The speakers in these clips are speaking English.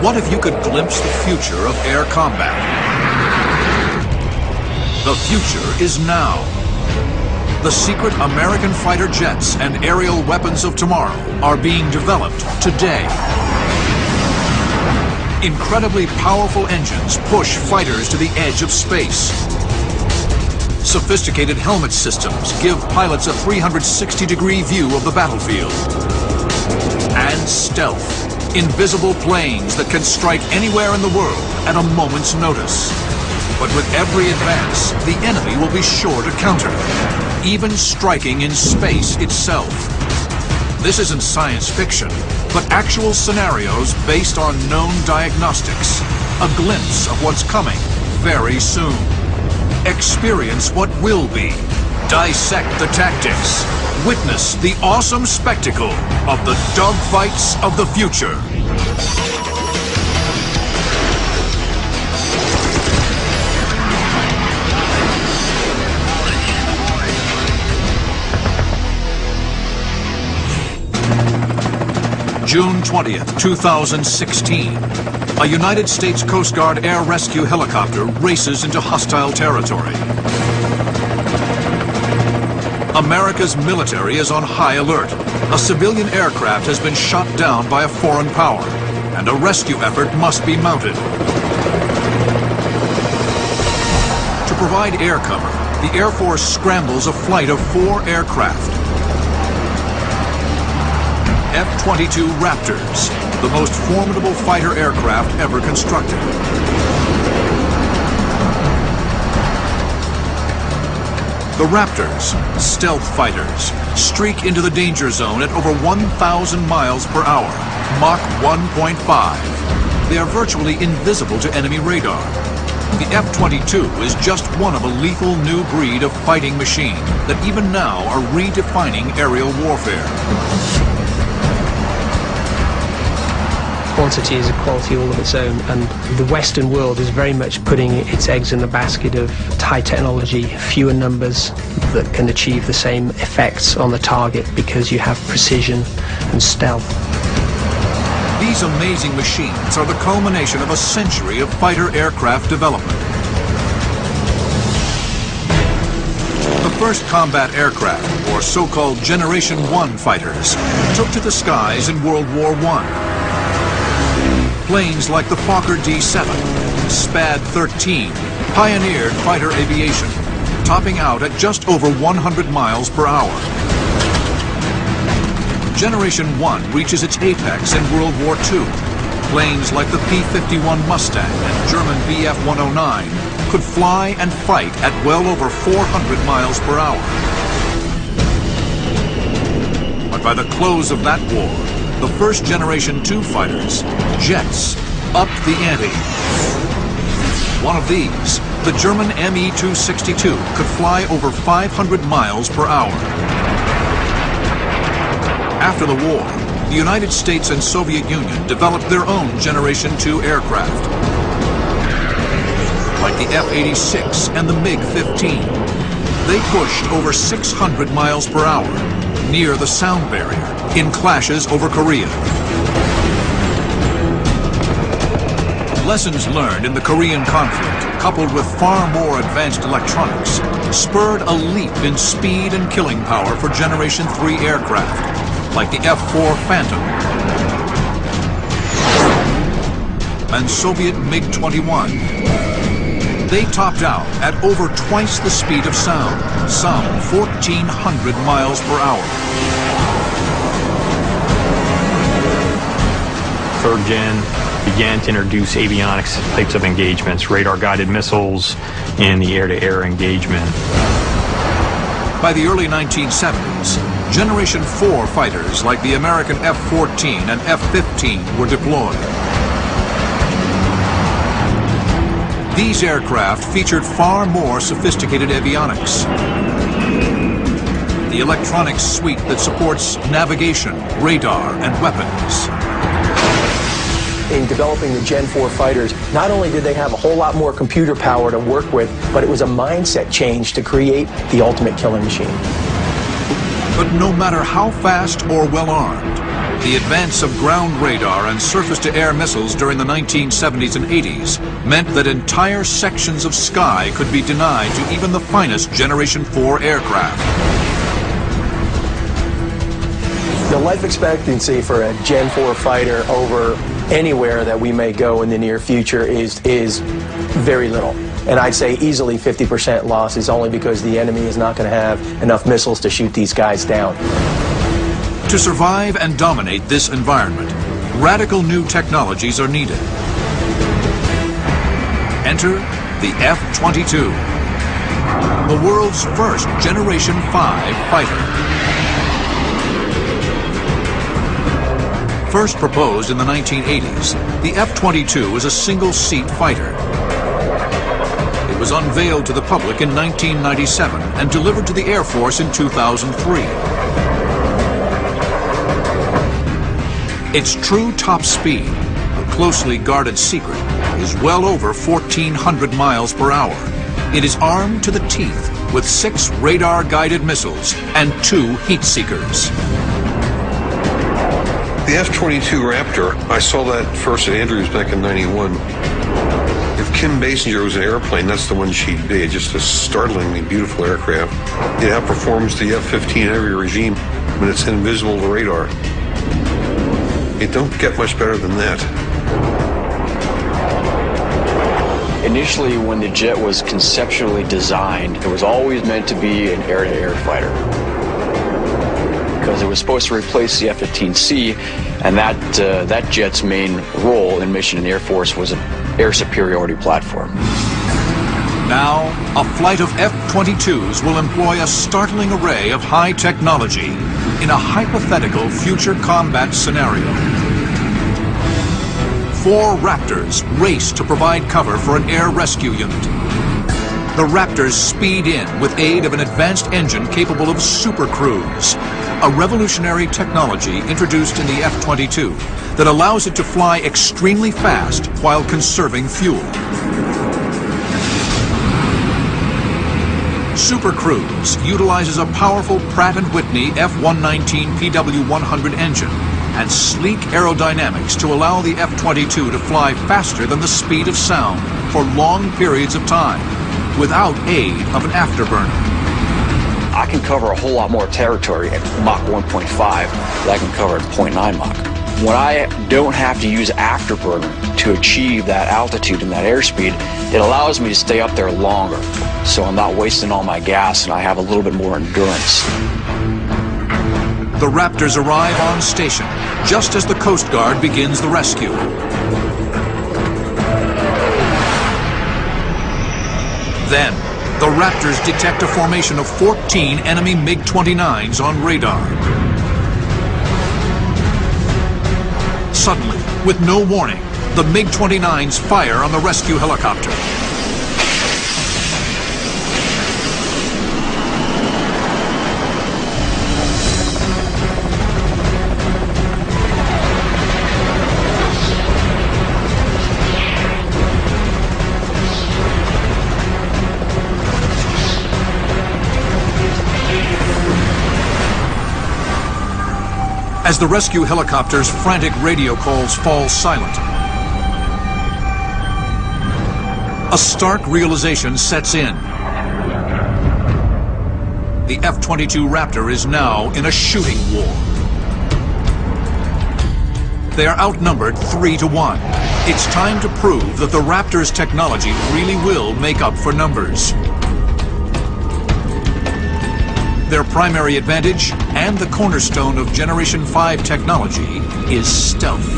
What if you could glimpse the future of air combat? The future is now. The secret American fighter jets and aerial weapons of tomorrow are being developed today. Incredibly powerful engines push fighters to the edge of space. Sophisticated helmet systems give pilots a 360-degree view of the battlefield. And stealth. Invisible planes that can strike anywhere in the world at a moment's notice. But with every advance, the enemy will be sure to counter, even striking in space itself. This isn't science fiction, but actual scenarios based on known diagnostics. A glimpse of what's coming very soon. Experience what will be. Dissect the tactics. Witness the awesome spectacle of the dogfights of the future. June 20th, 2016. A United States Coast Guard air rescue helicopter races into hostile territory. America's military is on high alert. A civilian aircraft has been shot down by a foreign power, and a rescue effort must be mounted. To provide air cover, the Air Force scrambles a flight of four aircraft. F-22 Raptors, the most formidable fighter aircraft ever constructed. The Raptors, stealth fighters, streak into the danger zone at over 1,000 miles per hour, Mach 1.5. They are virtually invisible to enemy radar. The F-22 is just one of a lethal new breed of fighting machine that even now are redefining aerial warfare. Quantity is a quality all of its own and the western world is very much putting its eggs in the basket of high technology fewer numbers that can achieve the same effects on the target because you have precision and stealth. These amazing machines are the culmination of a century of fighter aircraft development. The first combat aircraft, or so-called Generation 1 fighters, took to the skies in World War I Planes like the Fokker D-7, SPAD-13 pioneered fighter aviation, topping out at just over 100 miles per hour. Generation 1 reaches its apex in World War II. Planes like the P-51 Mustang and German Bf-109 could fly and fight at well over 400 miles per hour. But by the close of that war, the first generation 2 fighters, jets, up the ante. One of these, the German Me-262, could fly over 500 miles per hour. After the war, the United States and Soviet Union developed their own Generation 2 aircraft. Like the F-86 and the MiG-15. They pushed over 600 miles per hour, near the sound barrier, in clashes over Korea. Lessons learned in the Korean conflict, coupled with far more advanced electronics, spurred a leap in speed and killing power for Generation 3 aircraft, like the F-4 Phantom and Soviet MiG-21. They topped out at over twice the speed of sound, some 1,400 miles per hour. third gen began to introduce avionics types of engagements, radar-guided missiles, and the air-to-air -air engagement. By the early 1970s, Generation 4 fighters like the American F-14 and F-15 were deployed. These aircraft featured far more sophisticated avionics. The electronics suite that supports navigation, radar, and weapons in developing the Gen 4 fighters, not only did they have a whole lot more computer power to work with, but it was a mindset change to create the ultimate killing machine. But no matter how fast or well armed, the advance of ground radar and surface-to-air missiles during the 1970s and 80s meant that entire sections of sky could be denied to even the finest Generation 4 aircraft. The life expectancy for a Gen 4 fighter over anywhere that we may go in the near future is, is very little. And I'd say easily 50% loss is only because the enemy is not going to have enough missiles to shoot these guys down. To survive and dominate this environment, radical new technologies are needed. Enter the F-22, the world's first Generation 5 fighter. First proposed in the 1980s, the F-22 is a single-seat fighter. It was unveiled to the public in 1997 and delivered to the Air Force in 2003. Its true top speed, a closely guarded secret, is well over 1,400 miles per hour. It is armed to the teeth with six radar-guided missiles and two heat seekers. The F-22 Raptor, I saw that first at Andrews back in 91. If Kim Basinger was an airplane, that's the one she'd be. Just a startlingly beautiful aircraft. It outperforms the F-15 in every regime when it's invisible to radar. It don't get much better than that. Initially, when the jet was conceptually designed, it was always meant to be an air-to-air fighter. Because it was supposed to replace the F-15C, and that, uh, that jet's main role in mission in the Air Force was an air superiority platform. Now, a flight of F-22s will employ a startling array of high technology in a hypothetical future combat scenario. Four Raptors race to provide cover for an air rescue unit. The Raptors speed in with aid of an advanced engine capable of super cruise, a revolutionary technology introduced in the F-22 that allows it to fly extremely fast while conserving fuel. Super Cruise utilizes a powerful Pratt & Whitney F-119 PW100 engine and sleek aerodynamics to allow the F-22 to fly faster than the speed of sound for long periods of time without aid of an afterburner. I can cover a whole lot more territory at Mach 1.5 than I can cover at 0.9 Mach. When I don't have to use afterburner to achieve that altitude and that airspeed, it allows me to stay up there longer. So I'm not wasting all my gas and I have a little bit more endurance. The Raptors arrive on station just as the Coast Guard begins the rescue. Then, the Raptors detect a formation of 14 enemy MiG-29s on radar. Suddenly, with no warning, the MiG-29s fire on the rescue helicopter. As the rescue helicopter's frantic radio calls fall silent, a stark realization sets in. The F-22 Raptor is now in a shooting war. They are outnumbered three to one. It's time to prove that the Raptor's technology really will make up for numbers. Their primary advantage and the cornerstone of Generation 5 technology is stealth.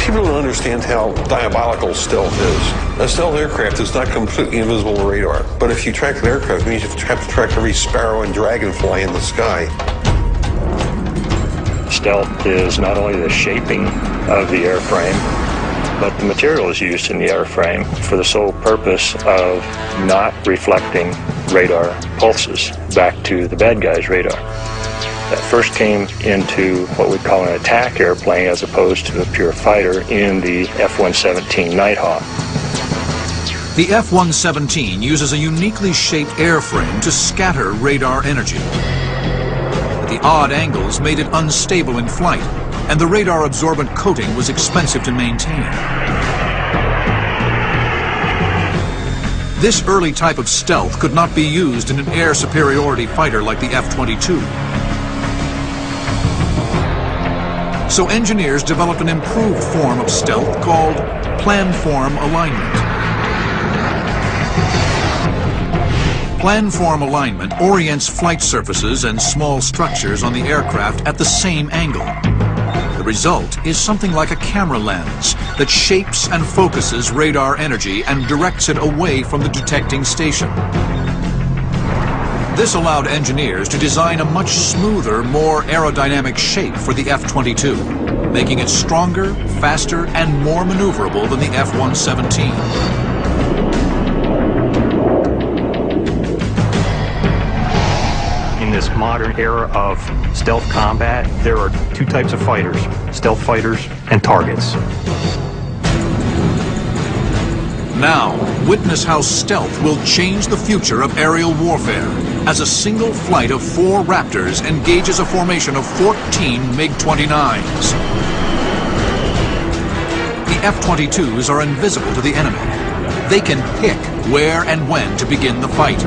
People don't understand how diabolical stealth is. A stealth aircraft is not completely invisible to radar, but if you track an aircraft, it means you have to track every sparrow and dragonfly in the sky. Stealth is not only the shaping of the airframe, but the material is used in the airframe for the sole purpose of not reflecting radar pulses back to the bad guy's radar. That first came into what we call an attack airplane as opposed to a pure fighter in the F-117 Nighthawk. The F-117 uses a uniquely shaped airframe to scatter radar energy. The odd angles made it unstable in flight, and the radar-absorbent coating was expensive to maintain. This early type of stealth could not be used in an air superiority fighter like the F-22. So engineers developed an improved form of stealth called planform alignment. Planform alignment orients flight surfaces and small structures on the aircraft at the same angle. The result is something like a camera lens that shapes and focuses radar energy and directs it away from the detecting station. This allowed engineers to design a much smoother, more aerodynamic shape for the F-22, making it stronger, faster, and more maneuverable than the F-117. in this modern era of stealth combat, there are two types of fighters, stealth fighters and targets. Now, witness how stealth will change the future of aerial warfare as a single flight of four Raptors engages a formation of 14 MiG-29s. The F-22s are invisible to the enemy. They can pick where and when to begin the fight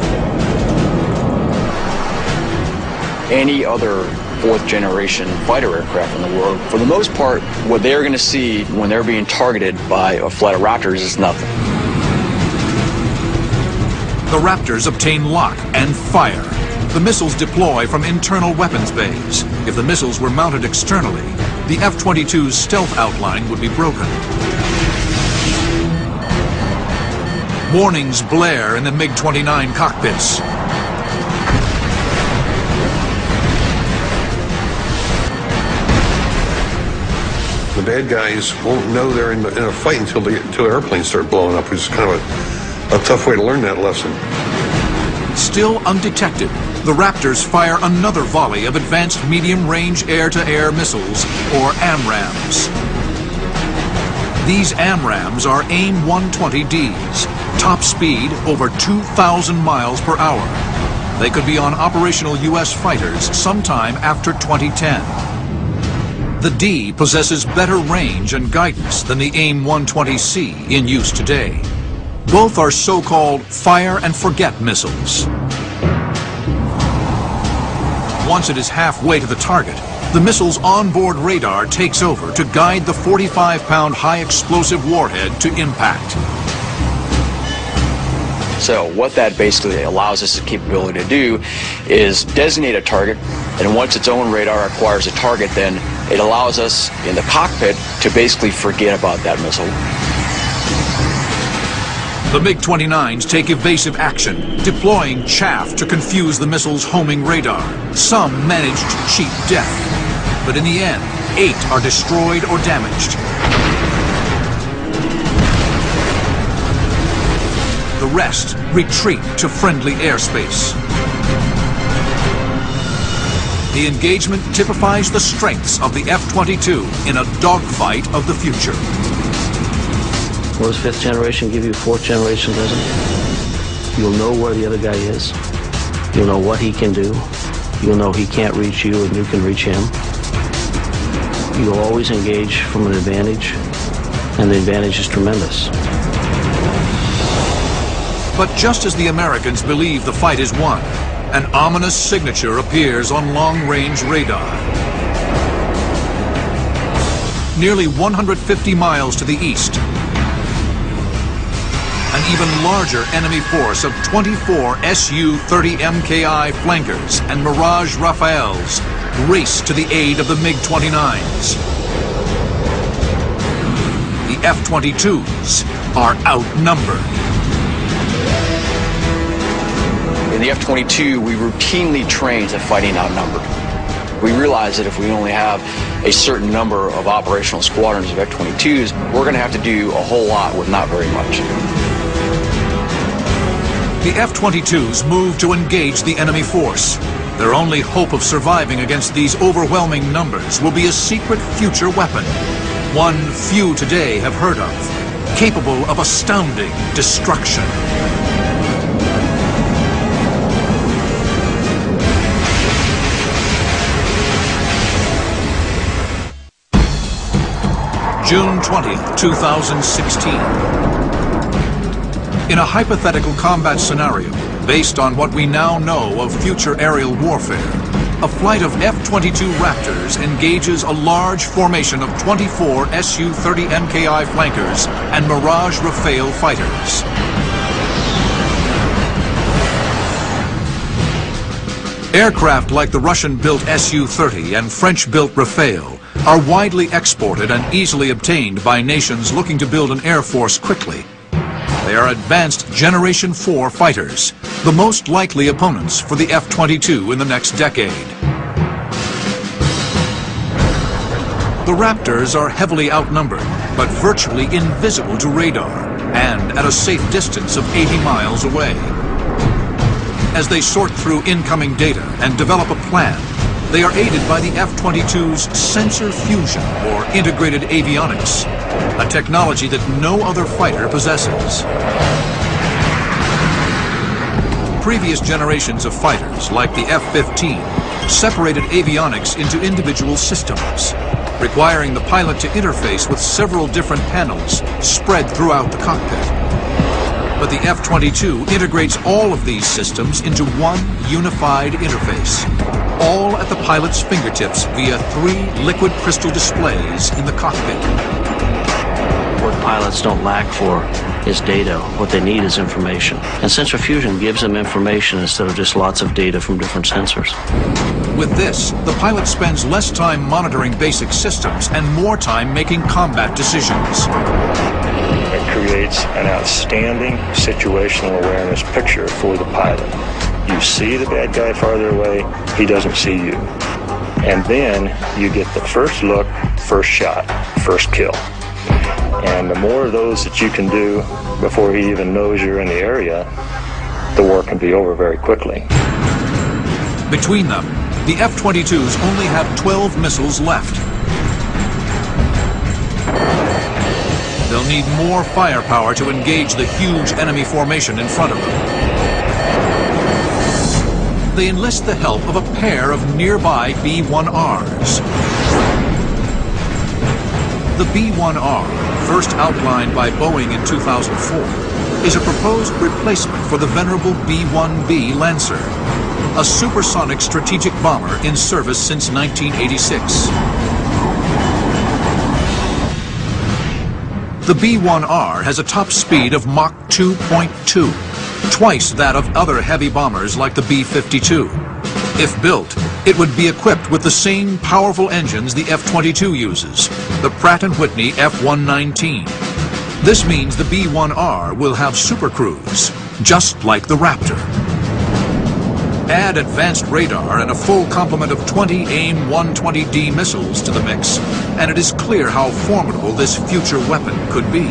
any other fourth generation fighter aircraft in the world. For the most part, what they're going to see when they're being targeted by a flight of Raptors is nothing. The Raptors obtain lock and fire. The missiles deploy from internal weapons bays. If the missiles were mounted externally, the F-22's stealth outline would be broken. Warnings blare in the MiG-29 cockpits. the bad guys won't know they're in, a fight until, the, until airplanes start blowing up, which is kind of a, a tough way to learn that lesson. Still undetected, the Raptors fire another volley of advanced medium-range air-to-air missiles, or AMRAAMs. These AMRAAMs are AIM-120Ds, top speed over 2,000 miles per hour. They could be on operational U.S. fighters sometime after 2010. The D possesses better range and guidance than the AIM-120C in use today. Both are so-called fire-and-forget missiles. Once it is halfway to the target, the missile's onboard radar takes over to guide the 45-pound high-explosive warhead to impact. So what that basically allows us the capability to do is designate a target, and once its own radar acquires a target, then it allows us in the cockpit to basically forget about that missile. The MiG-29s take evasive action, deploying chaff to confuse the missile's homing radar. Some manage to cheat death, but in the end, eight are destroyed or damaged. The rest retreat to friendly airspace. The engagement typifies the strengths of the F-22 in a dogfight of the future. What does fifth generation give you, fourth generation doesn't? You'll know where the other guy is. You'll know what he can do. You'll know he can't reach you and you can reach him. You'll always engage from an advantage, and the advantage is tremendous. But just as the Americans believe the fight is won, an ominous signature appears on long-range radar. Nearly 150 miles to the east, an even larger enemy force of 24 Su-30 MKI flankers and Mirage Rafales race to the aid of the MiG-29s. The F-22s are outnumbered. In the F-22, we routinely train to fighting outnumbered. We realize that if we only have a certain number of operational squadrons of F-22s, we're going to have to do a whole lot with not very much. The F-22s move to engage the enemy force. Their only hope of surviving against these overwhelming numbers will be a secret future weapon. One few today have heard of, capable of astounding destruction. June 20th, 2016. In a hypothetical combat scenario, based on what we now know of future aerial warfare, a flight of F-22 Raptors engages a large formation of 24 Su-30 MKI flankers and Mirage Rafale fighters. Aircraft like the Russian-built Su-30 and French-built Rafale are widely exported and easily obtained by nations looking to build an air force quickly. They are advanced Generation 4 fighters, the most likely opponents for the F-22 in the next decade. The Raptors are heavily outnumbered, but virtually invisible to radar, and at a safe distance of 80 miles away. As they sort through incoming data and develop a plan, they are aided by the F-22's sensor fusion, or integrated avionics, a technology that no other fighter possesses. Previous generations of fighters, like the F-15, separated avionics into individual systems, requiring the pilot to interface with several different panels spread throughout the cockpit. But the F-22 integrates all of these systems into one unified interface, all at the pilot's fingertips via three liquid crystal displays in the cockpit. What pilots don't lack for is data. What they need is information. And sensor fusion gives them information instead of just lots of data from different sensors. With this, the pilot spends less time monitoring basic systems and more time making combat decisions. It creates an outstanding situational awareness picture for the pilot. You see the bad guy farther away, he doesn't see you. And then you get the first look, first shot, first kill. And the more of those that you can do before he even knows you're in the area, the war can be over very quickly. Between them, the F-22s only have 12 missiles left. They'll need more firepower to engage the huge enemy formation in front of them they enlist the help of a pair of nearby B-1Rs. The B-1R, first outlined by Boeing in 2004, is a proposed replacement for the venerable B-1B Lancer, a supersonic strategic bomber in service since 1986. The B-1R has a top speed of Mach 2.2 twice that of other heavy bombers like the B-52. If built, it would be equipped with the same powerful engines the F-22 uses, the Pratt & Whitney F-119. This means the B-1R will have supercruise, just like the Raptor. Add advanced radar and a full complement of 20 AIM-120D missiles to the mix, and it is clear how formidable this future weapon could be.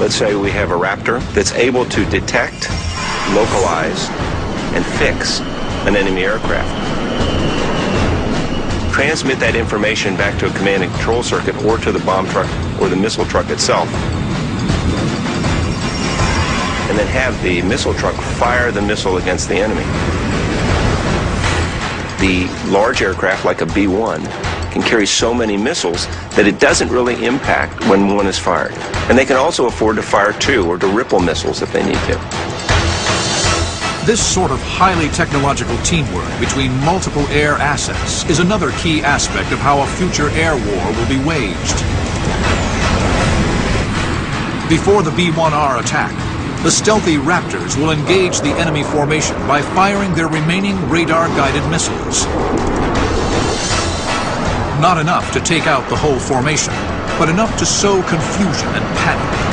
Let's say we have a Raptor that's able to detect, localize, and fix an enemy aircraft. Transmit that information back to a command and control circuit or to the bomb truck or the missile truck itself. And then have the missile truck fire the missile against the enemy. The large aircraft like a B-1 can carry so many missiles that it doesn't really impact when one is fired. And they can also afford to fire two or to ripple missiles if they need to. This sort of highly technological teamwork between multiple air assets is another key aspect of how a future air war will be waged. Before the B-1R attack, the stealthy Raptors will engage the enemy formation by firing their remaining radar-guided missiles. Not enough to take out the whole formation, but enough to sow confusion and panic.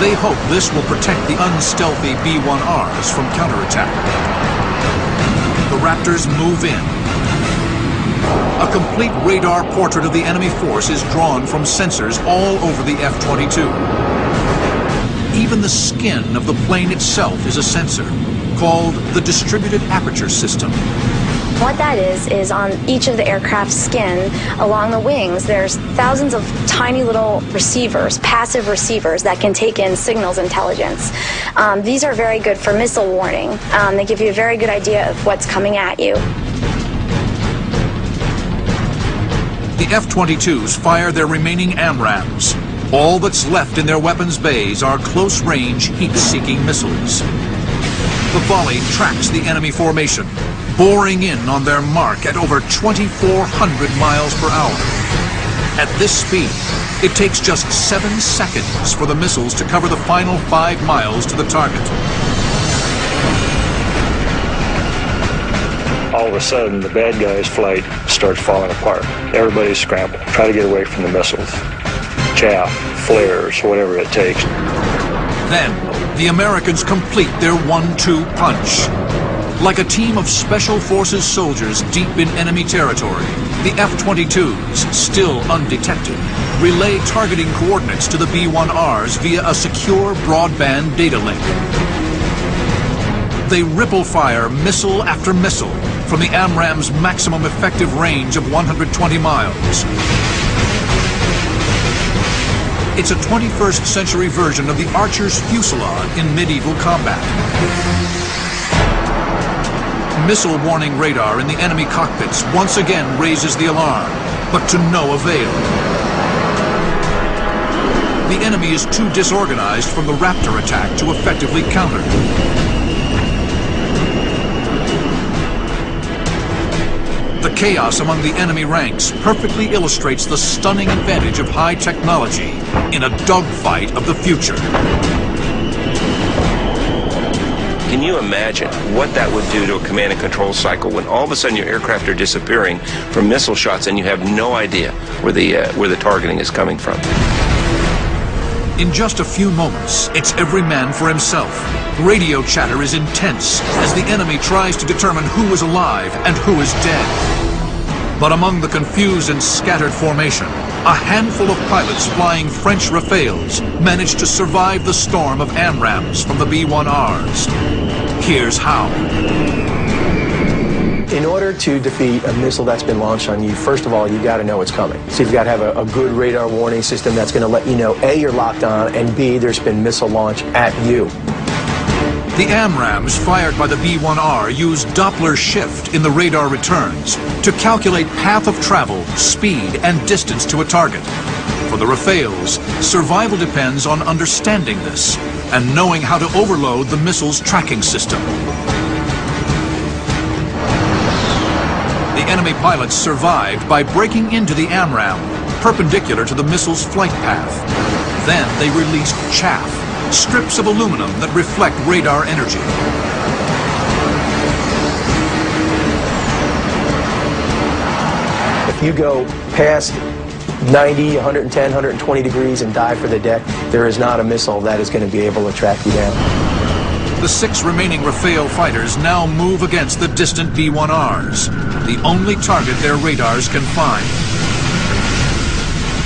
They hope this will protect the unstealthy B-1Rs from counterattack. The Raptors move in. A complete radar portrait of the enemy force is drawn from sensors all over the F-22. Even the skin of the plane itself is a sensor, called the Distributed Aperture System. What that is, is on each of the aircraft's skin, along the wings, there's thousands of tiny little receivers, passive receivers that can take in signals intelligence. Um, these are very good for missile warning. Um, they give you a very good idea of what's coming at you. the F-22s fire their remaining AMRAAMs. All that's left in their weapons bays are close-range, heat-seeking missiles. The volley tracks the enemy formation, boring in on their mark at over 2,400 miles per hour. At this speed, it takes just seven seconds for the missiles to cover the final five miles to the target. All of a sudden, the bad guy's flight starts falling apart. Everybody's scrambling, try to get away from the missiles. Chaff, flares, whatever it takes. Then, the Americans complete their one-two punch. Like a team of Special Forces soldiers deep in enemy territory, the F-22s, still undetected, relay targeting coordinates to the B-1Rs via a secure broadband data link. They ripple fire missile after missile from the AMRAAM's maximum effective range of 120 miles. It's a 21st century version of the Archer's fusillade in medieval combat. Missile warning radar in the enemy cockpits once again raises the alarm, but to no avail. The enemy is too disorganized from the Raptor attack to effectively counter. The chaos among the enemy ranks perfectly illustrates the stunning advantage of high technology in a dogfight of the future. Can you imagine what that would do to a command and control cycle when all of a sudden your aircraft are disappearing from missile shots and you have no idea where the uh, where the targeting is coming from? In just a few moments, it's every man for himself. Radio chatter is intense as the enemy tries to determine who is alive and who is dead. But among the confused and scattered formation, a handful of pilots flying French Rafales managed to survive the storm of AMRAAMs from the B-1Rs. Here's how. In order to defeat a missile that's been launched on you, first of all, you got to know it's coming. So you've got to have a, a good radar warning system that's going to let you know, A, you're locked on, and B, there's been missile launch at you. The AMRAAMs fired by the B-1R use Doppler shift in the radar returns to calculate path of travel, speed, and distance to a target. For the Rafales, survival depends on understanding this and knowing how to overload the missile's tracking system. The enemy pilots survived by breaking into the AMRAAM, perpendicular to the missile's flight path. Then they released chaff, strips of aluminum that reflect radar energy. If you go past 90, 110, 120 degrees and dive for the deck, there is not a missile that is going to be able to track you down. The six remaining Rafale fighters now move against the distant B-1Rs, the only target their radars can find.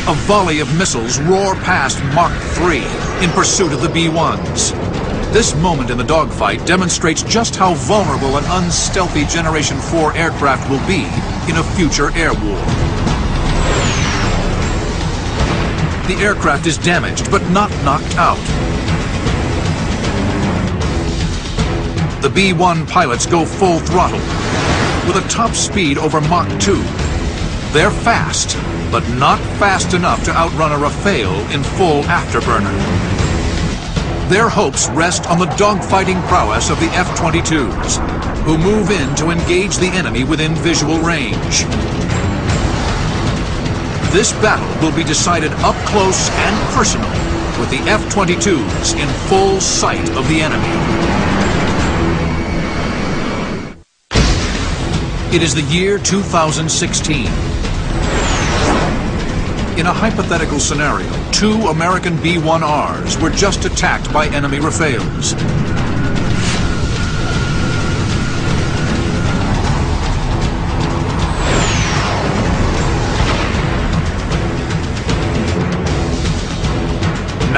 A volley of missiles roar past Mach 3 in pursuit of the B-1s. This moment in the dogfight demonstrates just how vulnerable an unstealthy Generation 4 aircraft will be in a future air war. The aircraft is damaged, but not knocked out. The B-1 pilots go full throttle, with a top speed over Mach 2. They're fast, but not fast enough to outrun a Rafale in full afterburner. Their hopes rest on the dogfighting prowess of the F-22s, who move in to engage the enemy within visual range. This battle will be decided up close and personal, with the F-22s in full sight of the enemy. It is the year 2016. In a hypothetical scenario, two American B-1Rs were just attacked by enemy Rafales.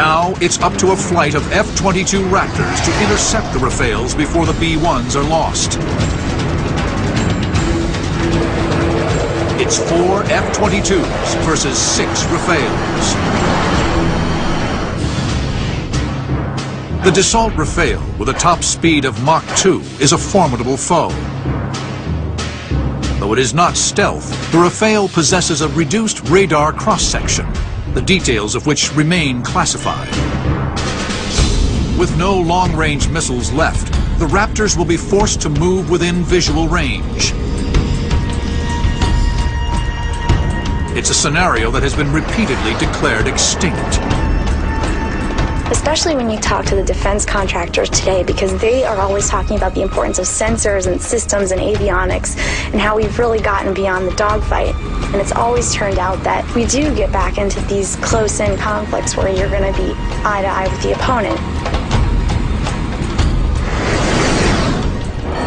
Now, it's up to a flight of F-22 Raptors to intercept the Rafales before the B-1s are lost. It's four F-22s versus six Rafales. The Dassault Rafale, with a top speed of Mach 2, is a formidable foe. Though it is not stealth, the Rafale possesses a reduced radar cross-section, the details of which remain classified. With no long-range missiles left, the Raptors will be forced to move within visual range. It's a scenario that has been repeatedly declared extinct especially when you talk to the defense contractors today, because they are always talking about the importance of sensors and systems and avionics and how we've really gotten beyond the dogfight. And it's always turned out that we do get back into these close in conflicts where you're going to be eye to eye with the opponent.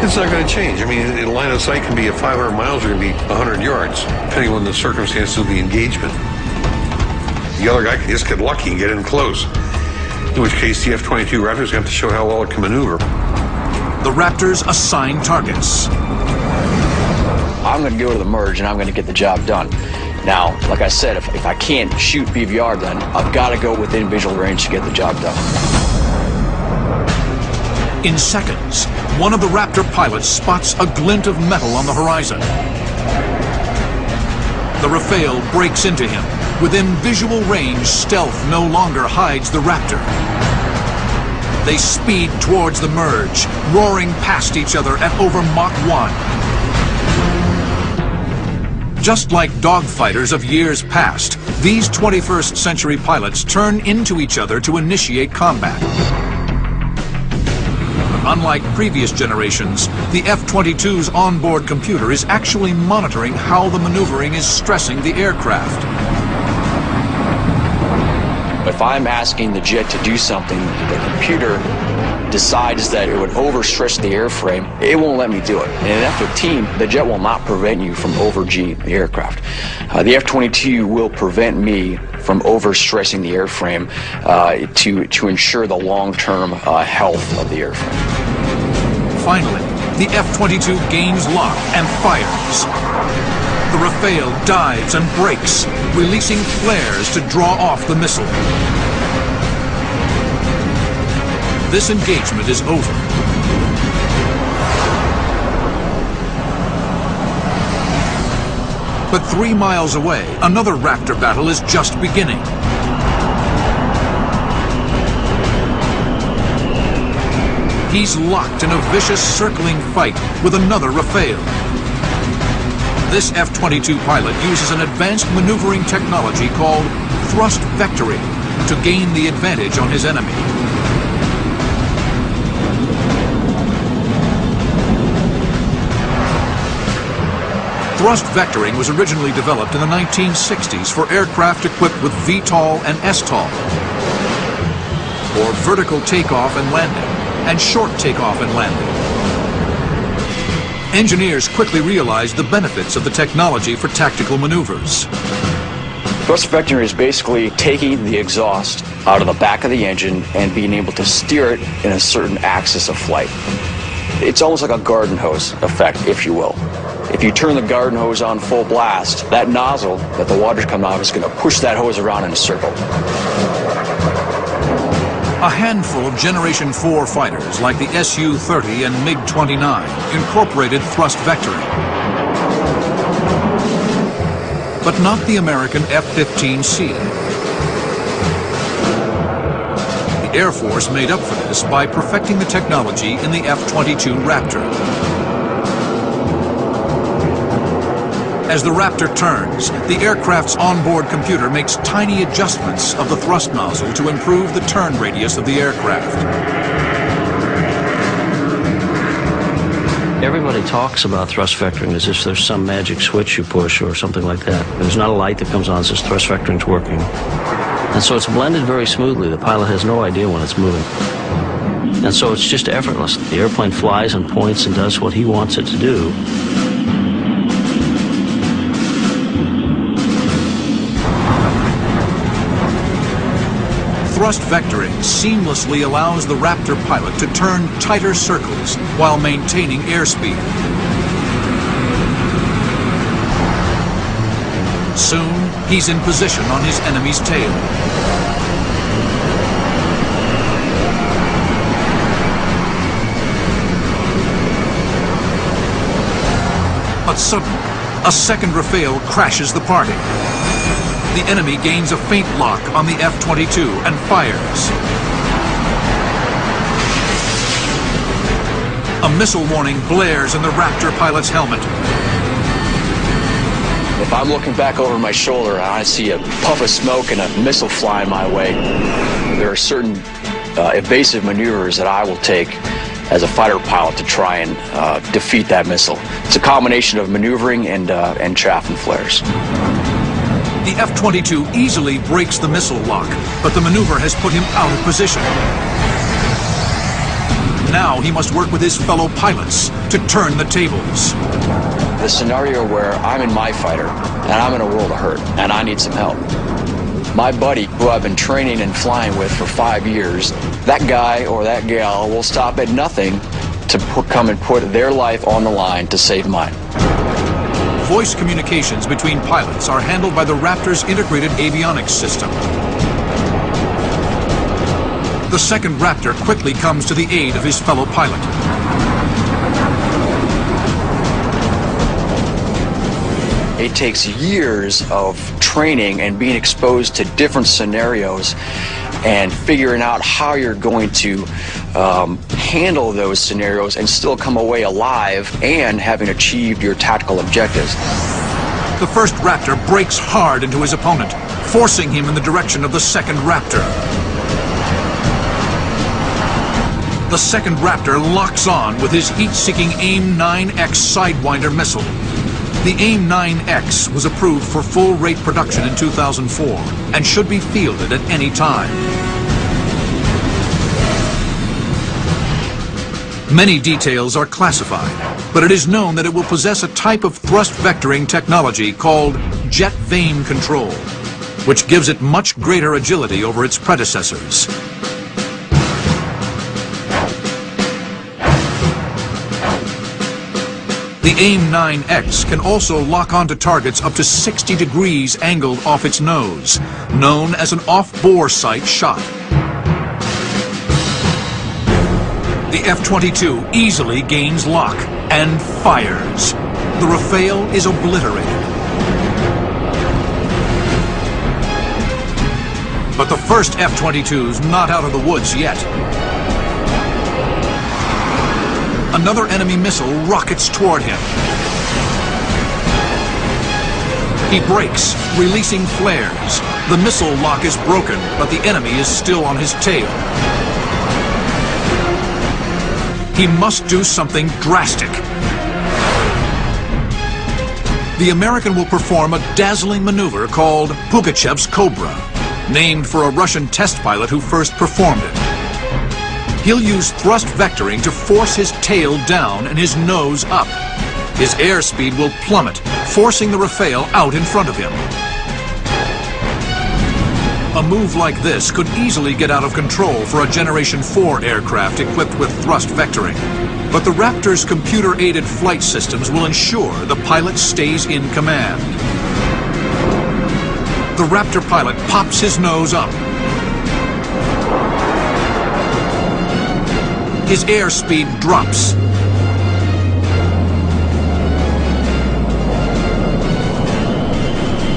It's not going to change. I mean, a line of sight can be at 500 miles or can be 100 yards, depending on the circumstances of the engagement. The other guy can just get lucky and get in close in which case the F-22 Raptors have to show how well it can maneuver. The Raptors assign targets. I'm going to go to the merge and I'm going to get the job done. Now, like I said, if, if I can't shoot BVR, then I've got to go within visual range to get the job done. In seconds, one of the Raptor pilots spots a glint of metal on the horizon. The Rafale breaks into him. Within visual range, stealth no longer hides the Raptor. They speed towards the merge, roaring past each other at over Mach 1. Just like dogfighters of years past, these 21st century pilots turn into each other to initiate combat. Unlike previous generations, the F-22's onboard computer is actually monitoring how the maneuvering is stressing the aircraft. If I'm asking the jet to do something, the computer decides that it would overstretch the airframe, it won't let me do it. And in an F-15, the jet will not prevent you from over-G the aircraft. Uh, the F-22 will prevent me from overstressing the airframe uh, to, to ensure the long-term uh, health of the airframe. Finally, the F-22 gains lock and fires. The Rafale dives and breaks, releasing flares to draw off the missile. This engagement is over. But three miles away, another Raptor battle is just beginning. He's locked in a vicious circling fight with another Rafale. This F-22 pilot uses an advanced maneuvering technology called thrust vectoring to gain the advantage on his enemy. Thrust vectoring was originally developed in the 1960s for aircraft equipped with VTOL and STOL, or vertical takeoff and landing, and short takeoff and landing. Engineers quickly realized the benefits of the technology for tactical maneuvers. Thrust vectoring is basically taking the exhaust out of the back of the engine and being able to steer it in a certain axis of flight. It's almost like a garden hose effect, if you will. If you turn the garden hose on full blast, that nozzle that the water's coming out of is going to push that hose around in a circle. A handful of Generation 4 fighters, like the Su-30 and MiG-29, incorporated thrust vectoring. But not the American F-15C. The Air Force made up for this by perfecting the technology in the F-22 Raptor. As the Raptor turns, the aircraft's onboard computer makes tiny adjustments of the thrust nozzle to improve the turn radius of the aircraft. Everybody talks about thrust vectoring as if there's some magic switch you push or something like that. There's not a light that comes on that says thrust vectoring's working. And so it's blended very smoothly. The pilot has no idea when it's moving. And so it's just effortless. The airplane flies and points and does what he wants it to do. Thrust vectoring seamlessly allows the Raptor pilot to turn tighter circles while maintaining airspeed. Soon, he's in position on his enemy's tail. But suddenly, a second Rafale crashes the party. The enemy gains a faint lock on the F-22 and fires. A missile warning blares in the Raptor pilot's helmet. If I'm looking back over my shoulder and I see a puff of smoke and a missile flying my way, there are certain uh, evasive maneuvers that I will take as a fighter pilot to try and uh, defeat that missile. It's a combination of maneuvering and, uh, and chaff and flares. The F-22 easily breaks the missile lock, but the maneuver has put him out of position. Now he must work with his fellow pilots to turn the tables. The scenario where I'm in my fighter and I'm in a world of hurt and I need some help. My buddy, who I've been training and flying with for five years, that guy or that gal will stop at nothing to put, come and put their life on the line to save mine. Voice communications between pilots are handled by the Raptor's integrated avionics system. The second Raptor quickly comes to the aid of his fellow pilot. It takes years of training and being exposed to different scenarios and figuring out how you're going to um, handle those scenarios and still come away alive and having achieved your tactical objectives. The first Raptor breaks hard into his opponent, forcing him in the direction of the second Raptor. The second Raptor locks on with his heat-seeking AIM-9X Sidewinder missile. The AIM-9X was approved for full-rate production in 2004 and should be fielded at any time. Many details are classified, but it is known that it will possess a type of thrust vectoring technology called jet vane control, which gives it much greater agility over its predecessors. The AIM-9X can also lock onto targets up to 60 degrees angled off its nose, known as an off-bore sight shot. The F-22 easily gains lock and fires. The Rafale is obliterated. But the first F-22's not out of the woods yet. Another enemy missile rockets toward him. He breaks, releasing flares. The missile lock is broken, but the enemy is still on his tail. He must do something drastic. The American will perform a dazzling maneuver called Pugachev's Cobra, named for a Russian test pilot who first performed it. He'll use thrust vectoring to force his tail down and his nose up. His airspeed will plummet, forcing the Rafale out in front of him. A move like this could easily get out of control for a Generation 4 aircraft equipped with thrust vectoring. But the Raptor's computer-aided flight systems will ensure the pilot stays in command. The Raptor pilot pops his nose up his airspeed drops.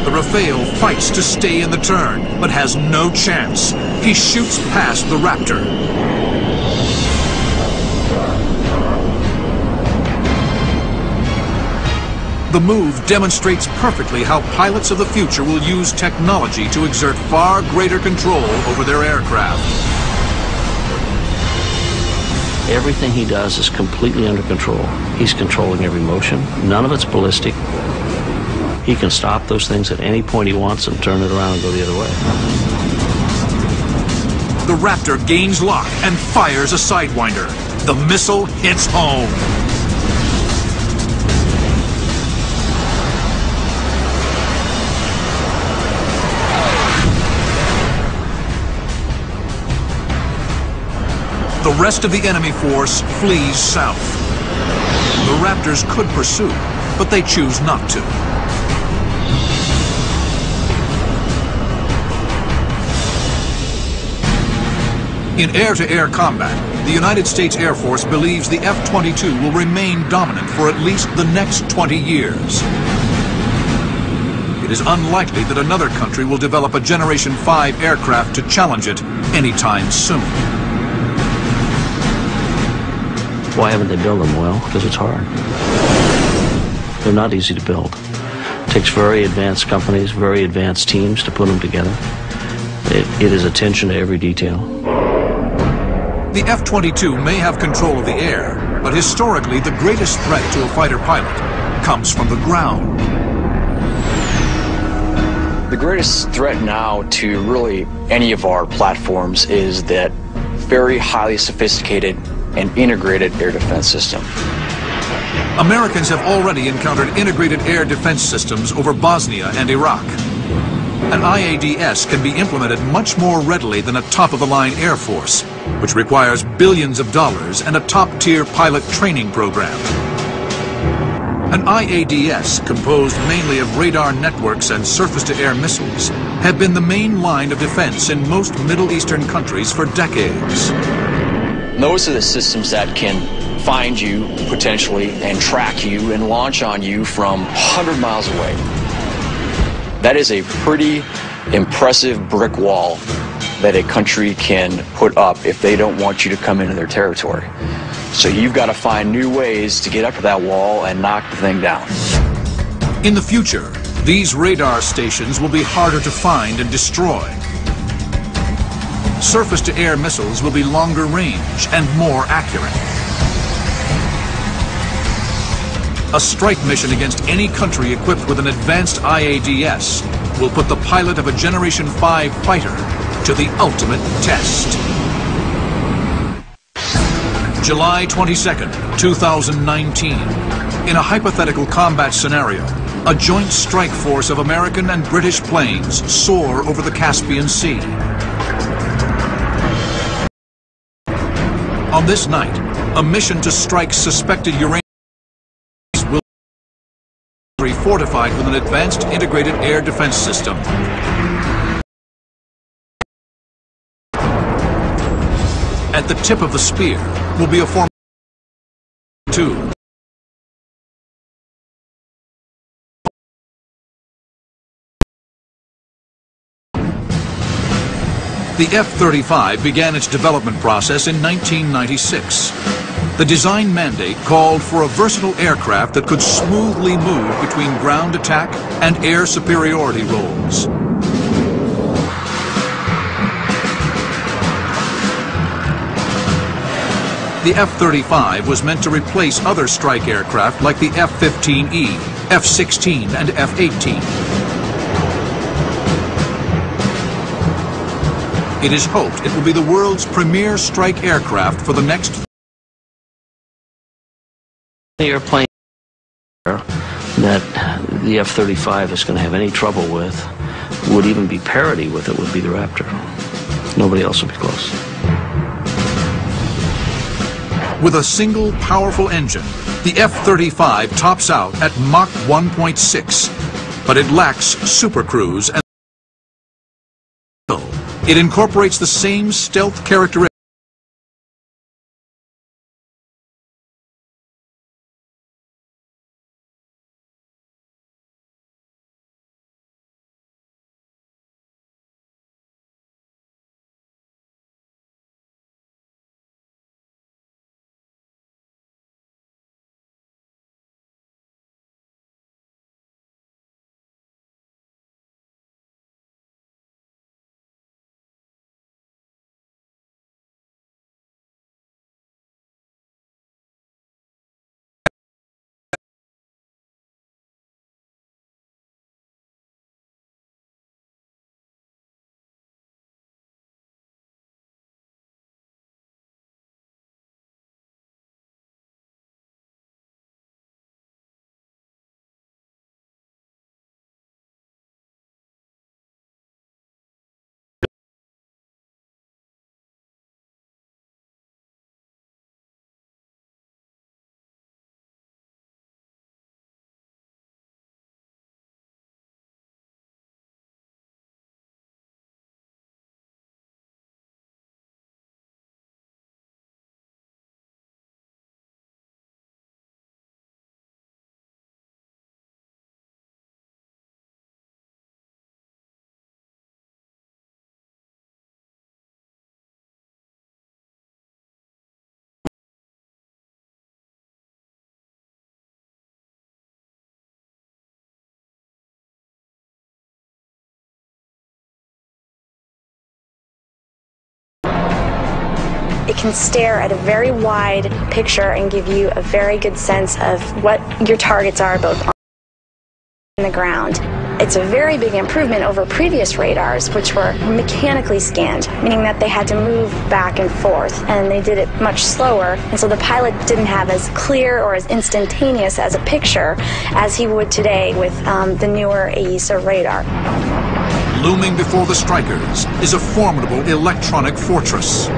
The Rafale fights to stay in the turn, but has no chance. He shoots past the Raptor. The move demonstrates perfectly how pilots of the future will use technology to exert far greater control over their aircraft. Everything he does is completely under control. He's controlling every motion. None of it's ballistic. He can stop those things at any point he wants and turn it around and go the other way. The Raptor gains lock and fires a Sidewinder. The missile hits home. The rest of the enemy force flees south. The Raptors could pursue, but they choose not to. In air-to-air -air combat, the United States Air Force believes the F-22 will remain dominant for at least the next 20 years. it is unlikely that another country will develop a Generation 5 aircraft to challenge it anytime soon. Why haven't they built them? Well, because it's hard. They're not easy to build. It takes very advanced companies, very advanced teams to put them together. It, it is attention to every detail. The F-22 may have control of the air, but historically the greatest threat to a fighter pilot comes from the ground. The greatest threat now to really any of our platforms is that very highly sophisticated and integrated air defense system. Americans have already encountered integrated air defense systems over Bosnia and Iraq. An IADS can be implemented much more readily than a top-of-the-line Air Force, which requires billions of dollars and a top-tier pilot training program. An IADS, composed mainly of radar networks and surface-to-air missiles, have been the main line of defense in most Middle Eastern countries for decades. Those are the systems that can find you potentially and track you and launch on you from 100 miles away. That is a pretty impressive brick wall that a country can put up if they don't want you to come into their territory. So you've got to find new ways to get up to that wall and knock the thing down. In the future, these radar stations will be harder to find and destroy. Surface-to-air missiles will be longer range and more accurate. A strike mission against any country equipped with an advanced IADS will put the pilot of a Generation 5 fighter to the ultimate test. July 22nd, 2019. In a hypothetical combat scenario, a joint strike force of American and British planes soar over the Caspian Sea. On this night, a mission to strike suspected uranium will be fortified with an advanced integrated air defense system. At the tip of the spear will be a form two. The F-35 began its development process in 1996. The design mandate called for a versatile aircraft that could smoothly move between ground attack and air superiority roles. The F-35 was meant to replace other strike aircraft like the F-15E, F-16, and F-18. It is hoped it will be the world's premier strike aircraft for the next The airplane that the F-35 is going to have any trouble with would even be parity with it would be the Raptor. Nobody else would be close. With a single powerful engine, the F-35 tops out at Mach 1.6, but it lacks Super Cruise and it incorporates the same stealth characteristics can stare at a very wide picture and give you a very good sense of what your targets are both on the ground. It's a very big improvement over previous radars, which were mechanically scanned, meaning that they had to move back and forth, and they did it much slower, and so the pilot didn't have as clear or as instantaneous as a picture as he would today with um, the newer AESA radar. Looming before the strikers is a formidable electronic fortress.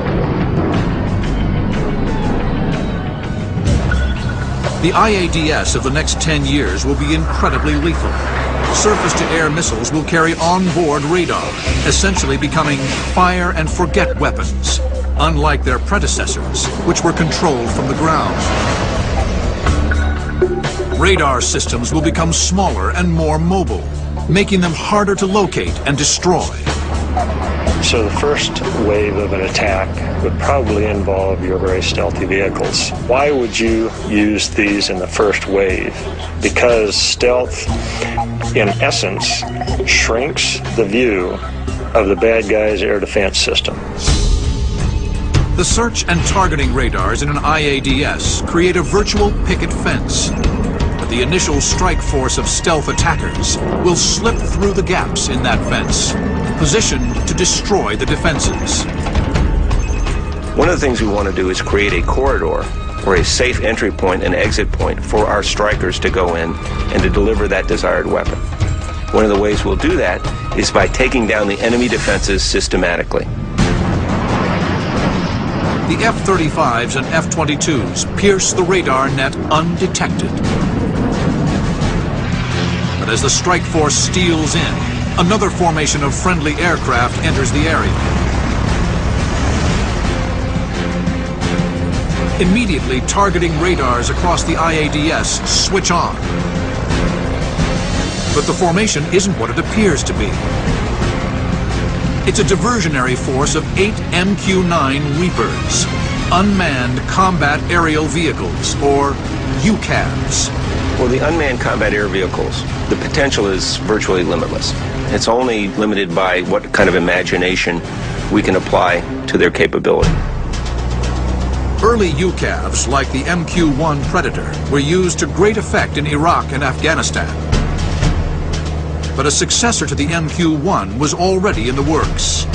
The IADS of the next 10 years will be incredibly lethal. Surface-to-air missiles will carry on-board radar, essentially becoming fire and forget weapons, unlike their predecessors, which were controlled from the ground. Radar systems will become smaller and more mobile, making them harder to locate and destroy. So the first wave of an attack would probably involve your very stealthy vehicles. Why would you use these in the first wave? Because stealth, in essence, shrinks the view of the bad guy's air defense system. The search and targeting radars in an IADS create a virtual picket fence. The initial strike force of stealth attackers will slip through the gaps in that fence, positioned to destroy the defenses. One of the things we want to do is create a corridor or a safe entry point and exit point for our strikers to go in and to deliver that desired weapon. One of the ways we'll do that is by taking down the enemy defenses systematically. The F-35s and F-22s pierce the radar net undetected. As the strike force steals in, another formation of friendly aircraft enters the area. Immediately, targeting radars across the IADS switch on. But the formation isn't what it appears to be. It's a diversionary force of eight MQ-9 Reapers, Unmanned Combat Aerial Vehicles, or UCAVs. For the unmanned combat air vehicles, the potential is virtually limitless. It's only limited by what kind of imagination we can apply to their capability. Early UCAVs, like the MQ-1 Predator, were used to great effect in Iraq and Afghanistan. But a successor to the MQ-1 was already in the works.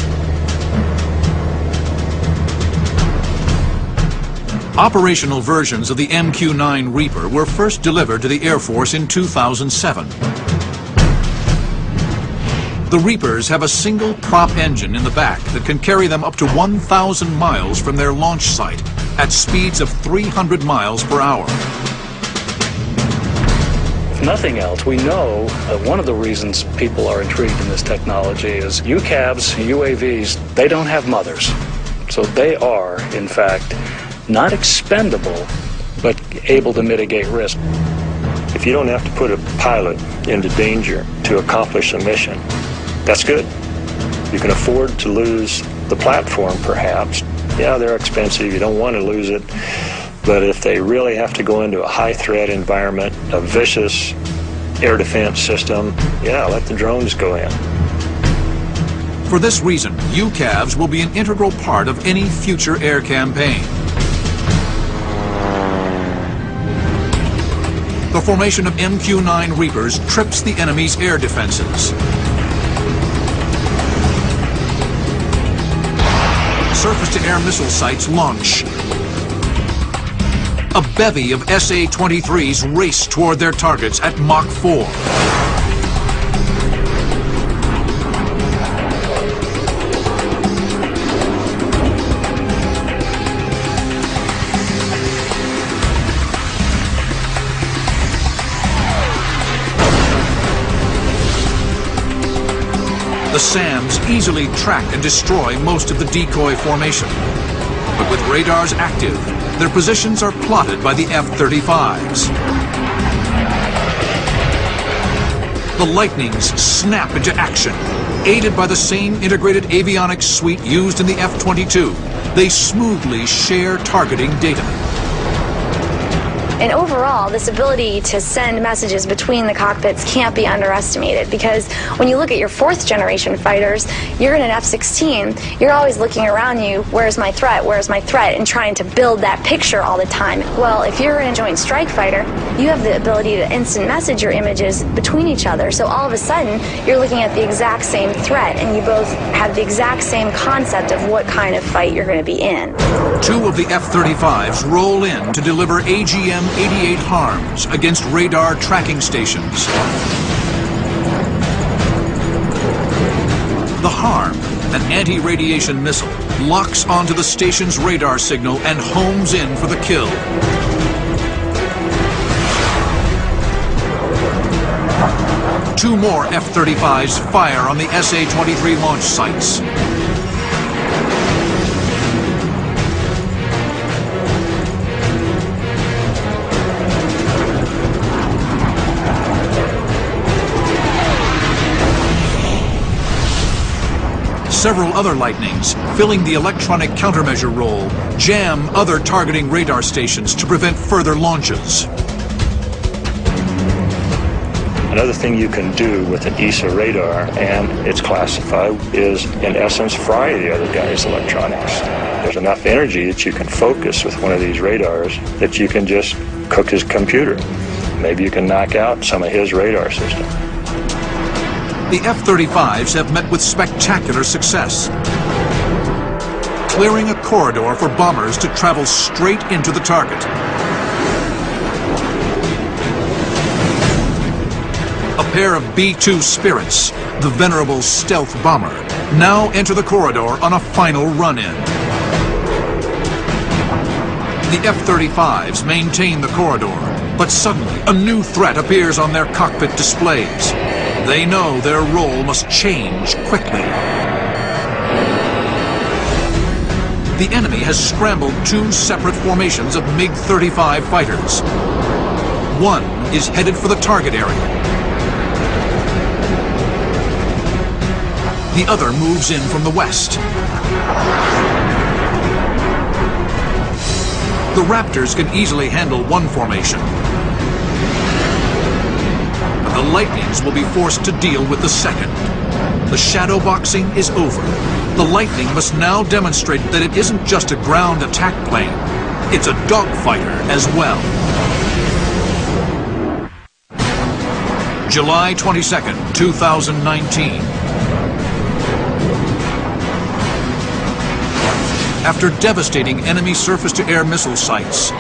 Operational versions of the MQ-9 Reaper were first delivered to the Air Force in 2007. The Reapers have a single prop engine in the back that can carry them up to 1,000 miles from their launch site at speeds of 300 miles per hour. If nothing else, we know that one of the reasons people are intrigued in this technology is UCAVs, UAVs, they don't have mothers. So they are, in fact, not expendable, but able to mitigate risk. If you don't have to put a pilot into danger to accomplish a mission, that's good. You can afford to lose the platform, perhaps. Yeah, they're expensive. You don't want to lose it. But if they really have to go into a high threat environment, a vicious air defense system, yeah, let the drones go in. For this reason, UCAVs will be an integral part of any future air campaign. The formation of MQ-9 Reapers trips the enemy's air defenses. Surface-to-air missile sites launch. A bevy of SA-23s race toward their targets at Mach 4. The SAMs easily track and destroy most of the decoy formation. But with radars active, their positions are plotted by the F-35s. The Lightnings snap into action. Aided by the same integrated avionics suite used in the F-22, they smoothly share targeting data. And overall, this ability to send messages between the cockpits can't be underestimated because when you look at your fourth generation fighters, you're in an F 16, you're always looking around you, where's my threat, where's my threat, and trying to build that picture all the time. Well, if you're in a Joint Strike Fighter, you have the ability to instant message your images between each other. So all of a sudden, you're looking at the exact same threat, and you both have the exact same concept of what kind of fight you're going to be in. Two of the F-35s roll in to deliver AGM-88 HARMs against radar tracking stations. The HARM, an anti-radiation missile, locks onto the station's radar signal and homes in for the kill. Two more F-35s fire on the SA-23 launch sites. Several other lightnings, filling the electronic countermeasure role, jam other targeting radar stations to prevent further launches. Another thing you can do with an AESA radar, and it's classified, is in essence fry the other guy's electronics. There's enough energy that you can focus with one of these radars that you can just cook his computer. Maybe you can knock out some of his radar system. The F-35s have met with spectacular success, clearing a corridor for bombers to travel straight into the target. A pair of B-2 Spirits, the venerable stealth bomber, now enter the corridor on a final run-in. The F-35s maintain the corridor, but suddenly a new threat appears on their cockpit displays. They know their role must change quickly. The enemy has scrambled two separate formations of MiG-35 fighters. One is headed for the target area. The other moves in from the west. The Raptors can easily handle one formation, the Lightnings will be forced to deal with the second. The shadow boxing is over. The Lightning must now demonstrate that it isn't just a ground attack plane. It's a dogfighter as well. July 22nd, 2019. After devastating enemy surface-to-air missile sites,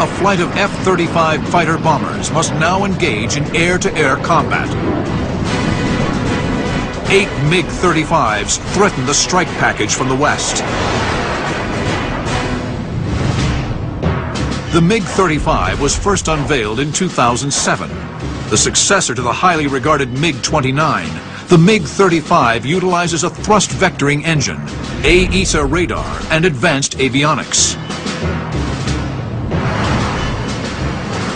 a flight of F-35 fighter bombers must now engage in air-to-air -air combat. Eight MiG-35s threaten the strike package from the west. The MiG-35 was first unveiled in 2007. The successor to the highly regarded MiG-29, the MiG-35 utilizes a thrust vectoring engine, AESA radar, and advanced avionics.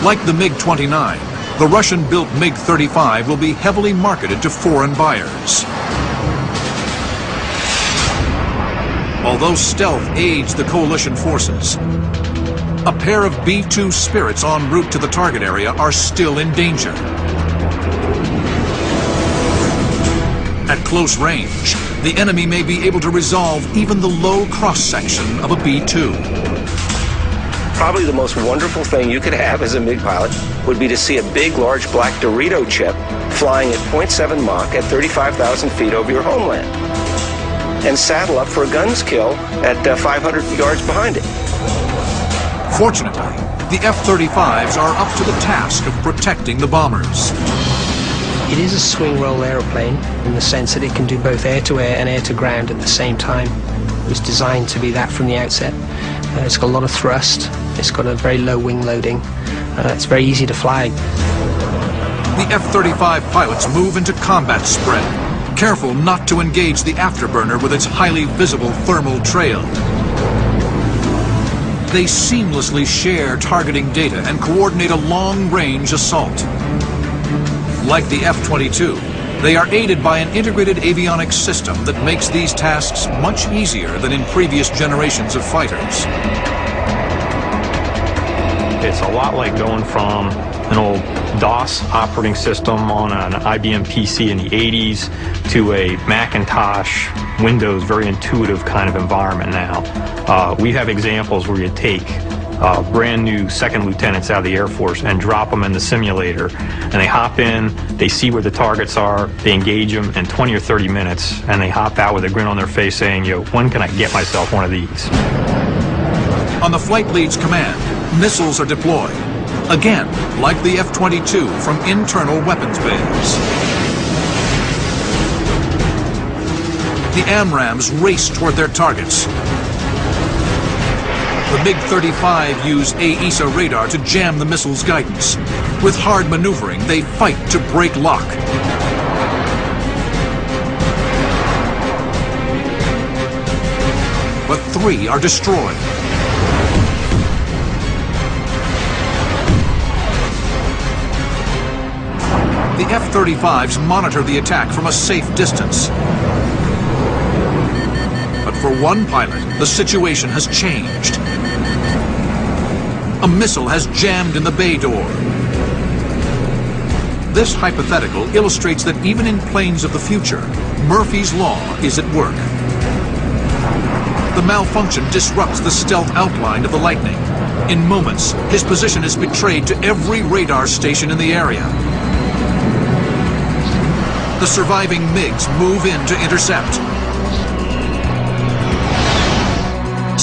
Like the MiG-29, the Russian-built MiG-35 will be heavily marketed to foreign buyers. Although stealth aids the coalition forces, a pair of B-2 Spirits en route to the target area are still in danger. At close range, the enemy may be able to resolve even the low cross-section of a B-2 probably the most wonderful thing you could have as a MiG pilot would be to see a big, large black Dorito chip flying at 0.7 Mach at 35,000 feet over your homeland and saddle up for a guns kill at uh, 500 yards behind it. Fortunately, the F-35s are up to the task of protecting the bombers. It is a swing role aeroplane in the sense that it can do both air-to-air -air and air-to-ground at the same time. It was designed to be that from the outset. Uh, it's got a lot of thrust. It's got a very low wing loading. Uh, it's very easy to fly. The F-35 pilots move into combat spread, careful not to engage the afterburner with its highly visible thermal trail. They seamlessly share targeting data and coordinate a long-range assault. Like the F-22, They are aided by an integrated avionics system that makes these tasks much easier than in previous generations of fighters. It's a lot like going from an old DOS operating system on an IBM PC in the 80s to a Macintosh, Windows, very intuitive kind of environment now. Uh, we have examples where you take uh, brand new second lieutenants out of the Air Force and drop them in the simulator. And they hop in, they see where the targets are, they engage them in 20 or 30 minutes, and they hop out with a grin on their face saying, yo, when can I get myself one of these? On the flight lead's command, missiles are deployed. Again, like the F-22 from internal weapons bays. The AMRAAMs race toward their targets. The MiG-35 use AESA radar to jam the missile's guidance. With hard maneuvering, they fight to break lock. But three are destroyed. The F-35s monitor the attack from a safe distance. But for one pilot, the situation has changed. A missile has jammed in the bay door. This hypothetical illustrates that even in planes of the future, Murphy's Law is at work. The malfunction disrupts the stealth outline of the Lightning. In moments, his position is betrayed to every radar station in the area. The surviving MiGs move in to intercept.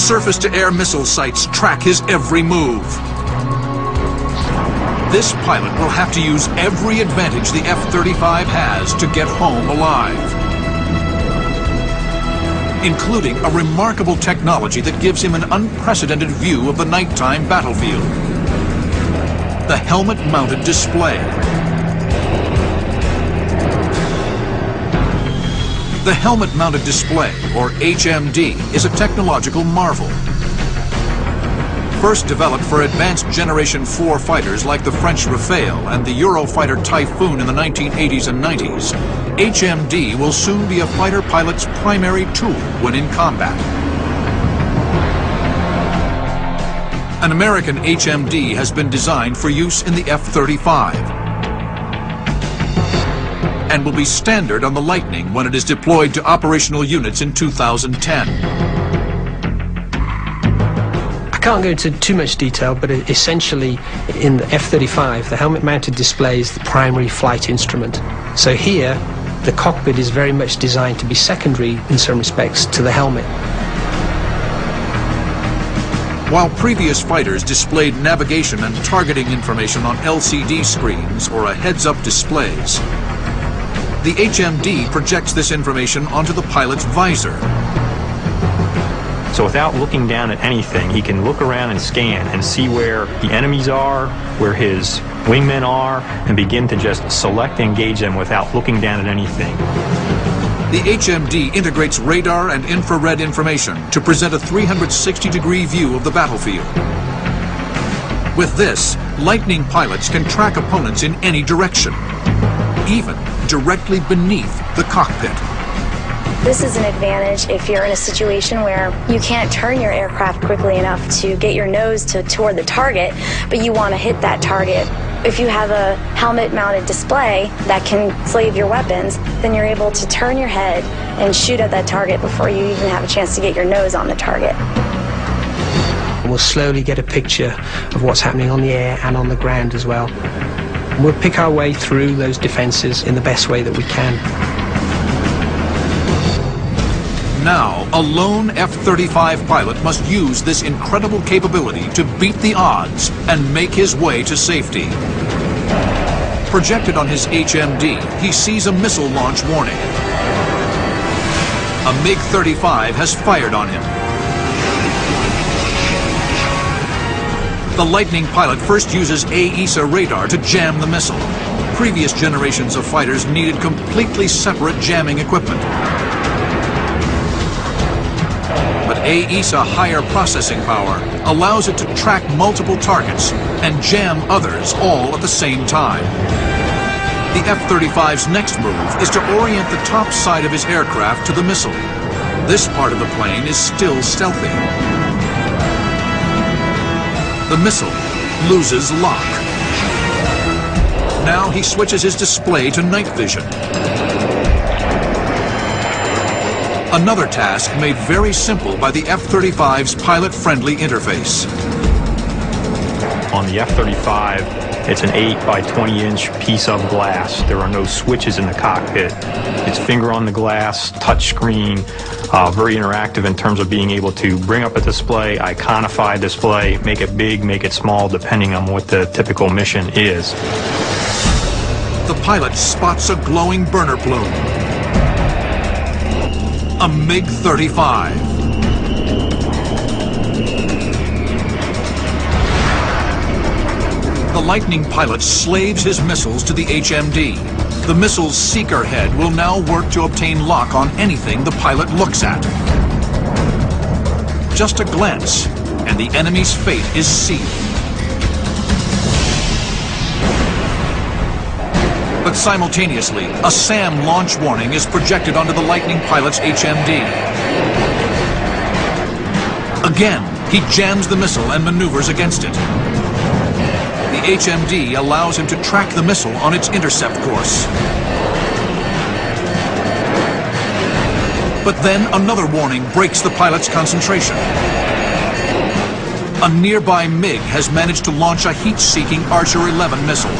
Surface-to-air missile sites track his every move. This pilot will have to use every advantage the F-35 has to get home alive. Including a remarkable technology that gives him an unprecedented view of the nighttime battlefield. The helmet-mounted display. The helmet-mounted display, or HMD, is a technological marvel. First developed for advanced Generation 4 fighters like the French Rafale and the Eurofighter Typhoon in the 1980s and 90s, HMD will soon be a fighter pilot's primary tool when in combat. An American HMD has been designed for use in the F-35 and will be standard on the Lightning when it is deployed to operational units in 2010. I can't go into too much detail, but essentially in the F-35, the helmet-mounted display is the primary flight instrument. So here, the cockpit is very much designed to be secondary in some respects to the helmet. While previous fighters displayed navigation and targeting information on LCD screens or a heads-up displays, the HMD projects this information onto the pilot's visor. So without looking down at anything, he can look around and scan and see where the enemies are, where his wingmen are, and begin to just select and engage them without looking down at anything. The HMD integrates radar and infrared information to present a 360-degree view of the battlefield. With this, Lightning pilots can track opponents in any direction, even directly beneath the cockpit. This is an advantage if you're in a situation where you can't turn your aircraft quickly enough to get your nose to toward the target, but you want to hit that target. If you have a helmet-mounted display that can slave your weapons, then you're able to turn your head and shoot at that target before you even have a chance to get your nose on the target. We'll slowly get a picture of what's happening on the air and on the ground as well. We'll pick our way through those defenses in the best way that we can. Now, a lone F-35 pilot must use this incredible capability to beat the odds and make his way to safety. Projected on his HMD, he sees a missile launch warning. A MiG-35 has fired on him. The Lightning pilot first uses AESA radar to jam the missile. Previous generations of fighters needed completely separate jamming equipment. But AESA higher processing power allows it to track multiple targets and jam others all at the same time. The F-35's next move is to orient the top side of his aircraft to the missile. This part of the plane is still stealthy. The missile loses lock. Now he switches his display to night vision. Another task made very simple by the F-35's pilot-friendly interface. On the F-35, it's an 8 by 20 inch piece of glass. There are no switches in the cockpit. It's finger on the glass, touch screen, uh, very interactive in terms of being able to bring up a display, iconify display, make it big, make it small, depending on what the typical mission is. The pilot spots a glowing burner plume. A MiG-35. Lightning pilot slaves his missiles to the HMD. The missile's seeker head will now work to obtain lock on anything the pilot looks at. Just a glance, and the enemy's fate is sealed. But simultaneously, a SAM launch warning is projected onto the Lightning pilot's HMD. Again, he jams the missile and maneuvers against it. HMD allows him to track the missile on its intercept course. But then another warning breaks the pilot's concentration. A nearby MiG has managed to launch a heat-seeking Archer 11 missile.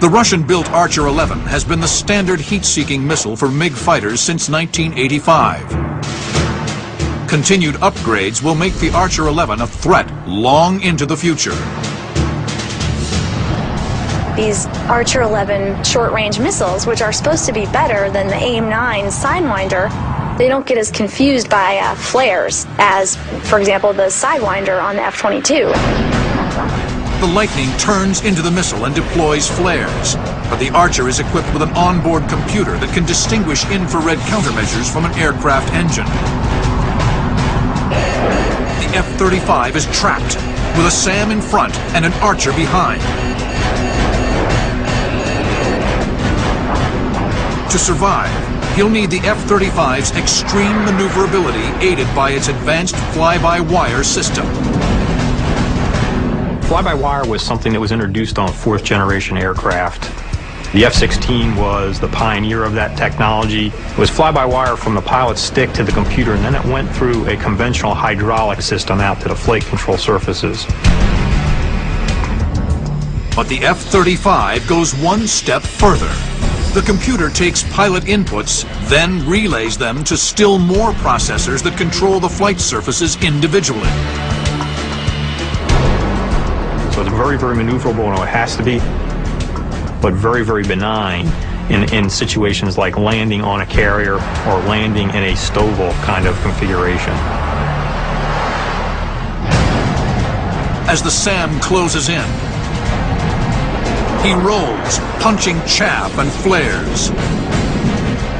The Russian-built Archer 11 has been the standard heat-seeking missile for MiG fighters since 1985. Continued upgrades will make the Archer 11 a threat long into the future. These Archer 11 short-range missiles, which are supposed to be better than the AIM-9 Sidewinder, they don't get as confused by uh, flares as, for example, the Sidewinder on the F-22. The Lightning turns into the missile and deploys flares, but the Archer is equipped with an onboard computer that can distinguish infrared countermeasures from an aircraft engine. F-35 is trapped, with a SAM in front and an Archer behind. To survive, he'll need the F-35's extreme maneuverability aided by its advanced fly-by-wire system. Fly-by-wire was something that was introduced on fourth-generation aircraft the F-16 was the pioneer of that technology. It was fly-by-wire from the pilot's stick to the computer, and then it went through a conventional hydraulic system out to the flight control surfaces. But the F-35 goes one step further. The computer takes pilot inputs, then relays them to still more processors that control the flight surfaces individually. So it's very, very maneuverable, and it has to be but very, very benign in, in situations like landing on a carrier or landing in a STOVL kind of configuration. As the SAM closes in, he rolls, punching chaff and flares.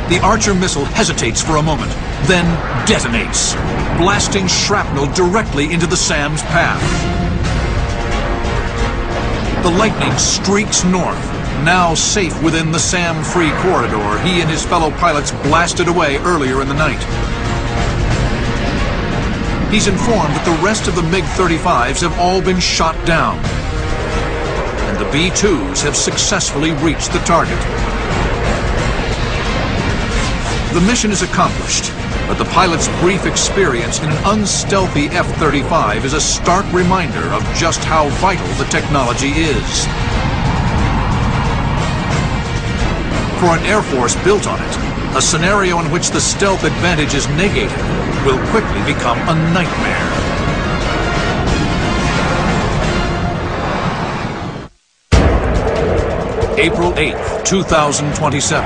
The Archer missile hesitates for a moment, then detonates, blasting shrapnel directly into the SAM's path. The Lightning streaks north, now safe within the SAM-free corridor, he and his fellow pilots blasted away earlier in the night. He's informed that the rest of the MiG-35s have all been shot down. And the B-2s have successfully reached the target. The mission is accomplished, but the pilot's brief experience in an unstealthy F-35 is a stark reminder of just how vital the technology is. For an Air Force built on it, a scenario in which the stealth advantage is negated will quickly become a nightmare. April 8th, 2027.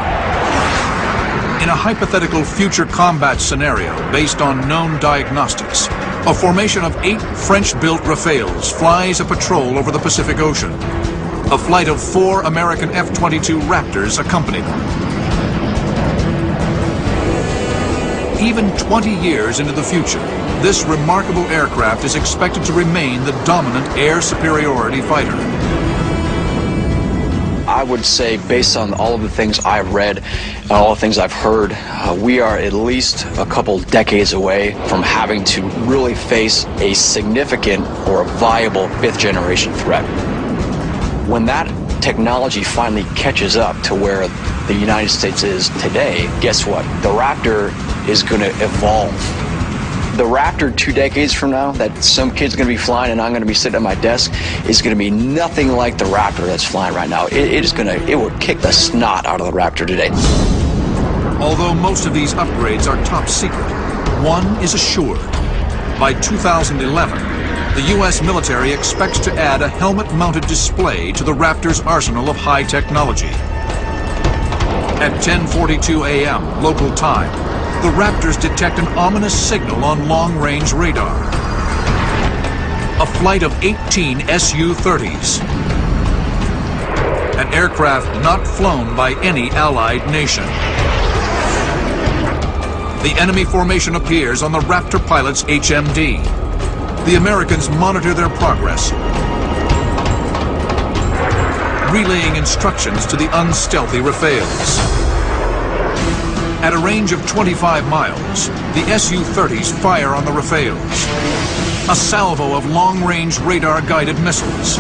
In a hypothetical future combat scenario based on known diagnostics, a formation of eight French-built Rafales flies a patrol over the Pacific Ocean. A flight of four American F-22 Raptors accompany them. Even 20 years into the future, this remarkable aircraft is expected to remain the dominant air superiority fighter. I would say, based on all of the things I've read and all the things I've heard, uh, we are at least a couple decades away from having to really face a significant or a viable fifth generation threat. When that technology finally catches up to where the United States is today, guess what? The Raptor is going to evolve the Raptor two decades from now that some kid's going to be flying and I'm going to be sitting at my desk is going to be nothing like the Raptor that's flying right now. it, it is going to, it will kick the snot out of the Raptor today. Although most of these upgrades are top secret, one is assured. By 2011, the U.S. military expects to add a helmet-mounted display to the Raptor's arsenal of high technology. At 10.42 a.m. local time, the Raptors detect an ominous signal on long-range radar. A flight of 18 Su-30s. An aircraft not flown by any Allied nation. The enemy formation appears on the Raptor pilot's HMD. The Americans monitor their progress, relaying instructions to the unstealthy Rafales. At a range of 25 miles, the Su-30s fire on the Rafales. A salvo of long-range radar-guided missiles.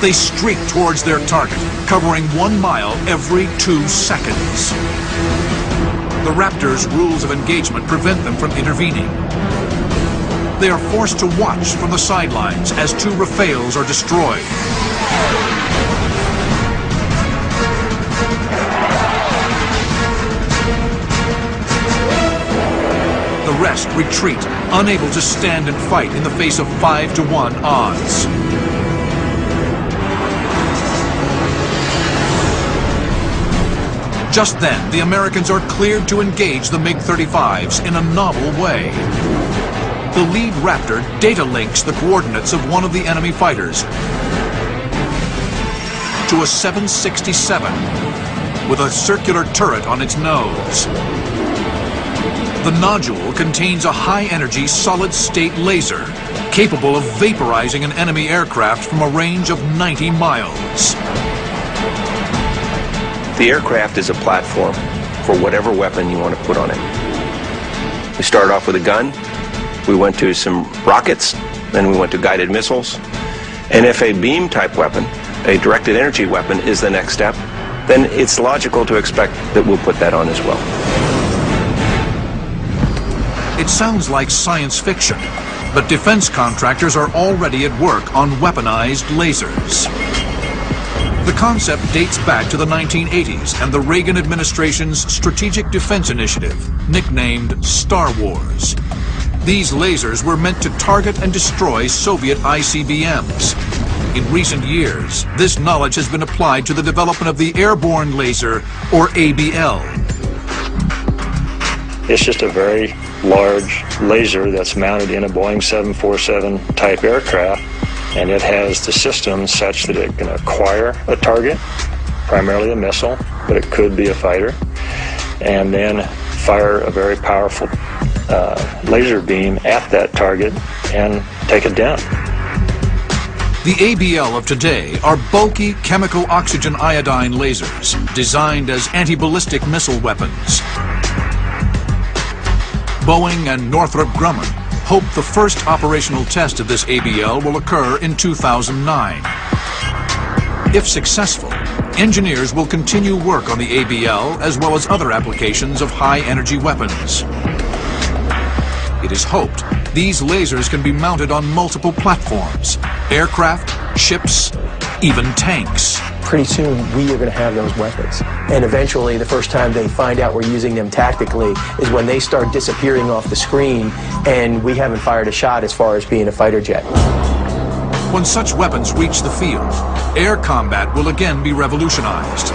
They streak towards their target, covering one mile every two seconds. The Raptors' rules of engagement prevent them from intervening. They are forced to watch from the sidelines as two Rafales are destroyed. The rest retreat, unable to stand and fight in the face of 5 to 1 odds. Just then, the Americans are cleared to engage the MiG-35s in a novel way. The lead Raptor data links the coordinates of one of the enemy fighters to a 767 with a circular turret on its nose. The nodule contains a high-energy solid-state laser capable of vaporizing an enemy aircraft from a range of 90 miles. The aircraft is a platform for whatever weapon you want to put on it. We start off with a gun, we went to some rockets, then we went to guided missiles. And if a beam type weapon, a directed energy weapon, is the next step, then it's logical to expect that we'll put that on as well. It sounds like science fiction, but defense contractors are already at work on weaponized lasers. The concept dates back to the 1980s and the Reagan administration's Strategic Defense Initiative, nicknamed Star Wars. These lasers were meant to target and destroy Soviet ICBMs. In recent years, this knowledge has been applied to the development of the airborne laser, or ABL. It's just a very large laser that's mounted in a Boeing 747 type aircraft, and it has the system such that it can acquire a target, primarily a missile, but it could be a fighter, and then fire a very powerful uh, laser beam at that target and take it down. The ABL of today are bulky chemical oxygen iodine lasers designed as anti-ballistic missile weapons. Boeing and Northrop Grumman hope the first operational test of this ABL will occur in 2009. If successful, engineers will continue work on the ABL as well as other applications of high-energy weapons. It is hoped these lasers can be mounted on multiple platforms, aircraft, ships, even tanks pretty soon we are going to have those weapons. And eventually, the first time they find out we're using them tactically is when they start disappearing off the screen and we haven't fired a shot as far as being a fighter jet. When such weapons reach the field, air combat will again be revolutionized.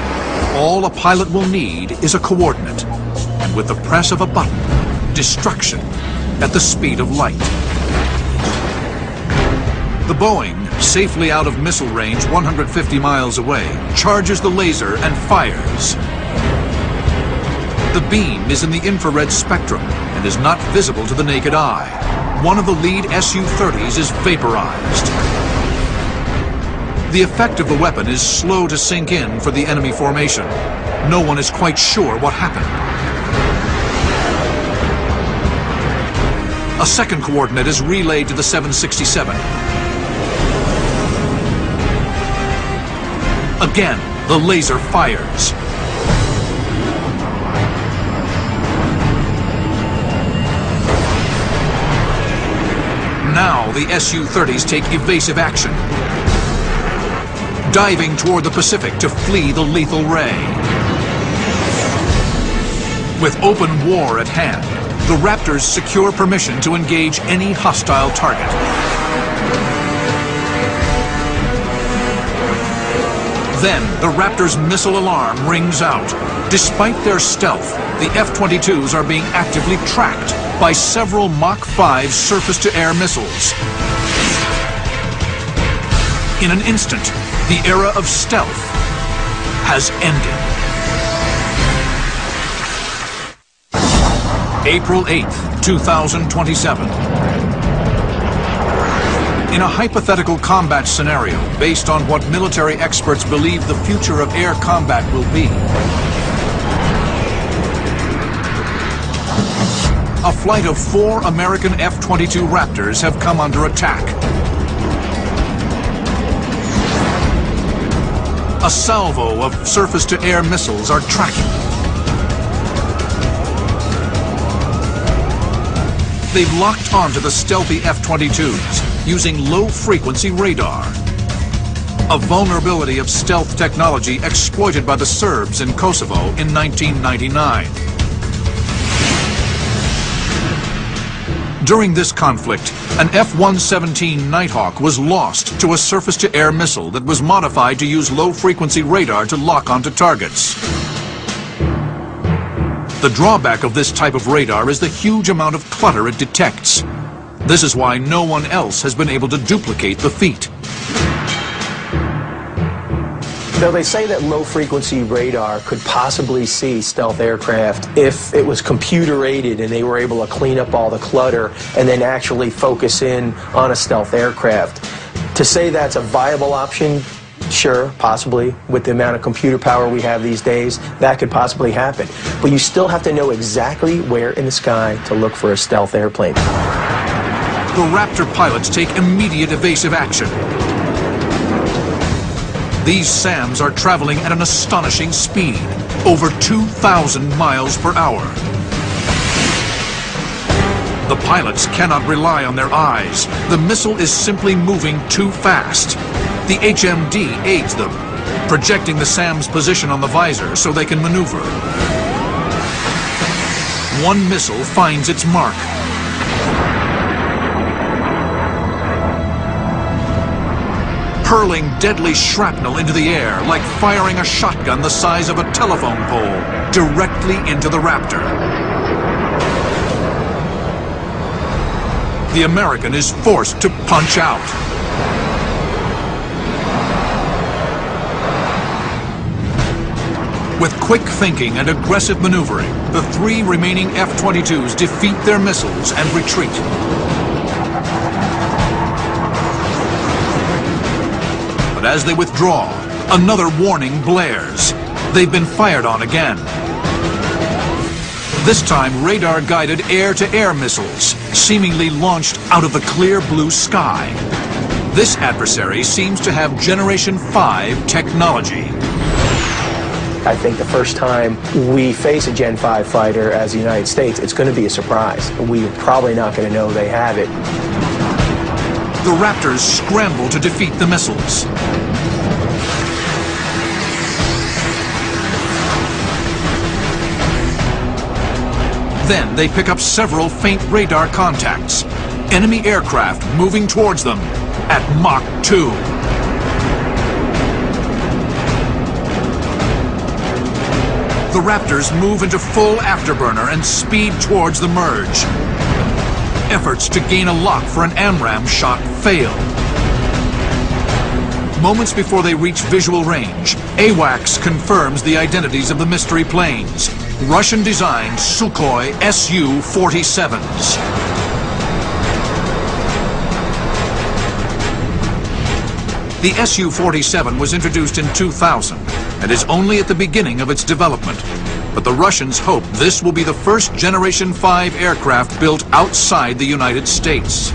All a pilot will need is a coordinate, and with the press of a button, destruction at the speed of light. The Boeing, safely out of missile range 150 miles away, charges the laser and fires. The beam is in the infrared spectrum and is not visible to the naked eye. One of the lead Su-30s is vaporized. The effect of the weapon is slow to sink in for the enemy formation. No one is quite sure what happened. A second coordinate is relayed to the 767. Again, the laser fires. Now the Su-30s take evasive action, diving toward the Pacific to flee the lethal ray. With open war at hand, the Raptors secure permission to engage any hostile target. Then, the Raptors' missile alarm rings out. Despite their stealth, the F-22s are being actively tracked by several Mach 5 surface-to-air missiles. In an instant, the era of stealth has ended. April 8th, 2027. In a hypothetical combat scenario based on what military experts believe the future of air combat will be, a flight of four American F-22 Raptors have come under attack. A salvo of surface-to-air missiles are tracking They've locked onto the stealthy F-22s using low-frequency radar. A vulnerability of stealth technology exploited by the Serbs in Kosovo in 1999. During this conflict, an F-117 Nighthawk was lost to a surface-to-air missile that was modified to use low-frequency radar to lock onto targets. The drawback of this type of radar is the huge amount of clutter it detects. This is why no one else has been able to duplicate the feat. Though they say that low-frequency radar could possibly see stealth aircraft if it was computer-aided and they were able to clean up all the clutter and then actually focus in on a stealth aircraft. To say that's a viable option Sure, possibly. With the amount of computer power we have these days, that could possibly happen. But you still have to know exactly where in the sky to look for a stealth airplane. The Raptor pilots take immediate evasive action. These SAMs are traveling at an astonishing speed, over 2,000 miles per hour. The pilots cannot rely on their eyes. The missile is simply moving too fast. The HMD aids them, projecting the SAM's position on the visor so they can maneuver. One missile finds its mark. Hurling deadly shrapnel into the air like firing a shotgun the size of a telephone pole directly into the Raptor. The American is forced to punch out. With quick thinking and aggressive maneuvering, the three remaining F-22s defeat their missiles and retreat. But as they withdraw, another warning blares. They've been fired on again. This time radar-guided air-to-air missiles, seemingly launched out of the clear blue sky. This adversary seems to have Generation 5 technology. I think the first time we face a Gen 5 fighter as the United States, it's going to be a surprise. We're probably not going to know they have it. The Raptors scramble to defeat the missiles. Then they pick up several faint radar contacts. Enemy aircraft moving towards them at Mach 2. The Raptors move into full afterburner and speed towards the merge. Efforts to gain a lock for an AMRAAM shot fail. Moments before they reach visual range, AWACS confirms the identities of the mystery planes, Russian-designed Sukhoi Su-47s. The Su-47 was introduced in 2000 and is only at the beginning of its development. But the Russians hope this will be the first Generation 5 aircraft built outside the United States.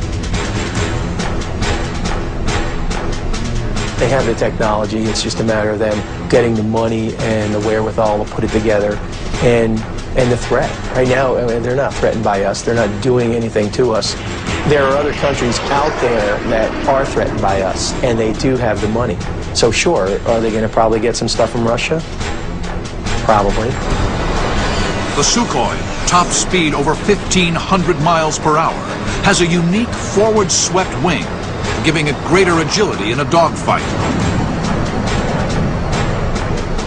They have the technology. It's just a matter of them getting the money and the wherewithal to put it together and and the threat. Right now, I mean, they're not threatened by us. They're not doing anything to us. There are other countries out there that are threatened by us, and they do have the money. So sure, are they going to probably get some stuff from Russia? Probably. The Sukhoi, top speed over 1,500 miles per hour, has a unique forward-swept wing, giving it greater agility in a dogfight.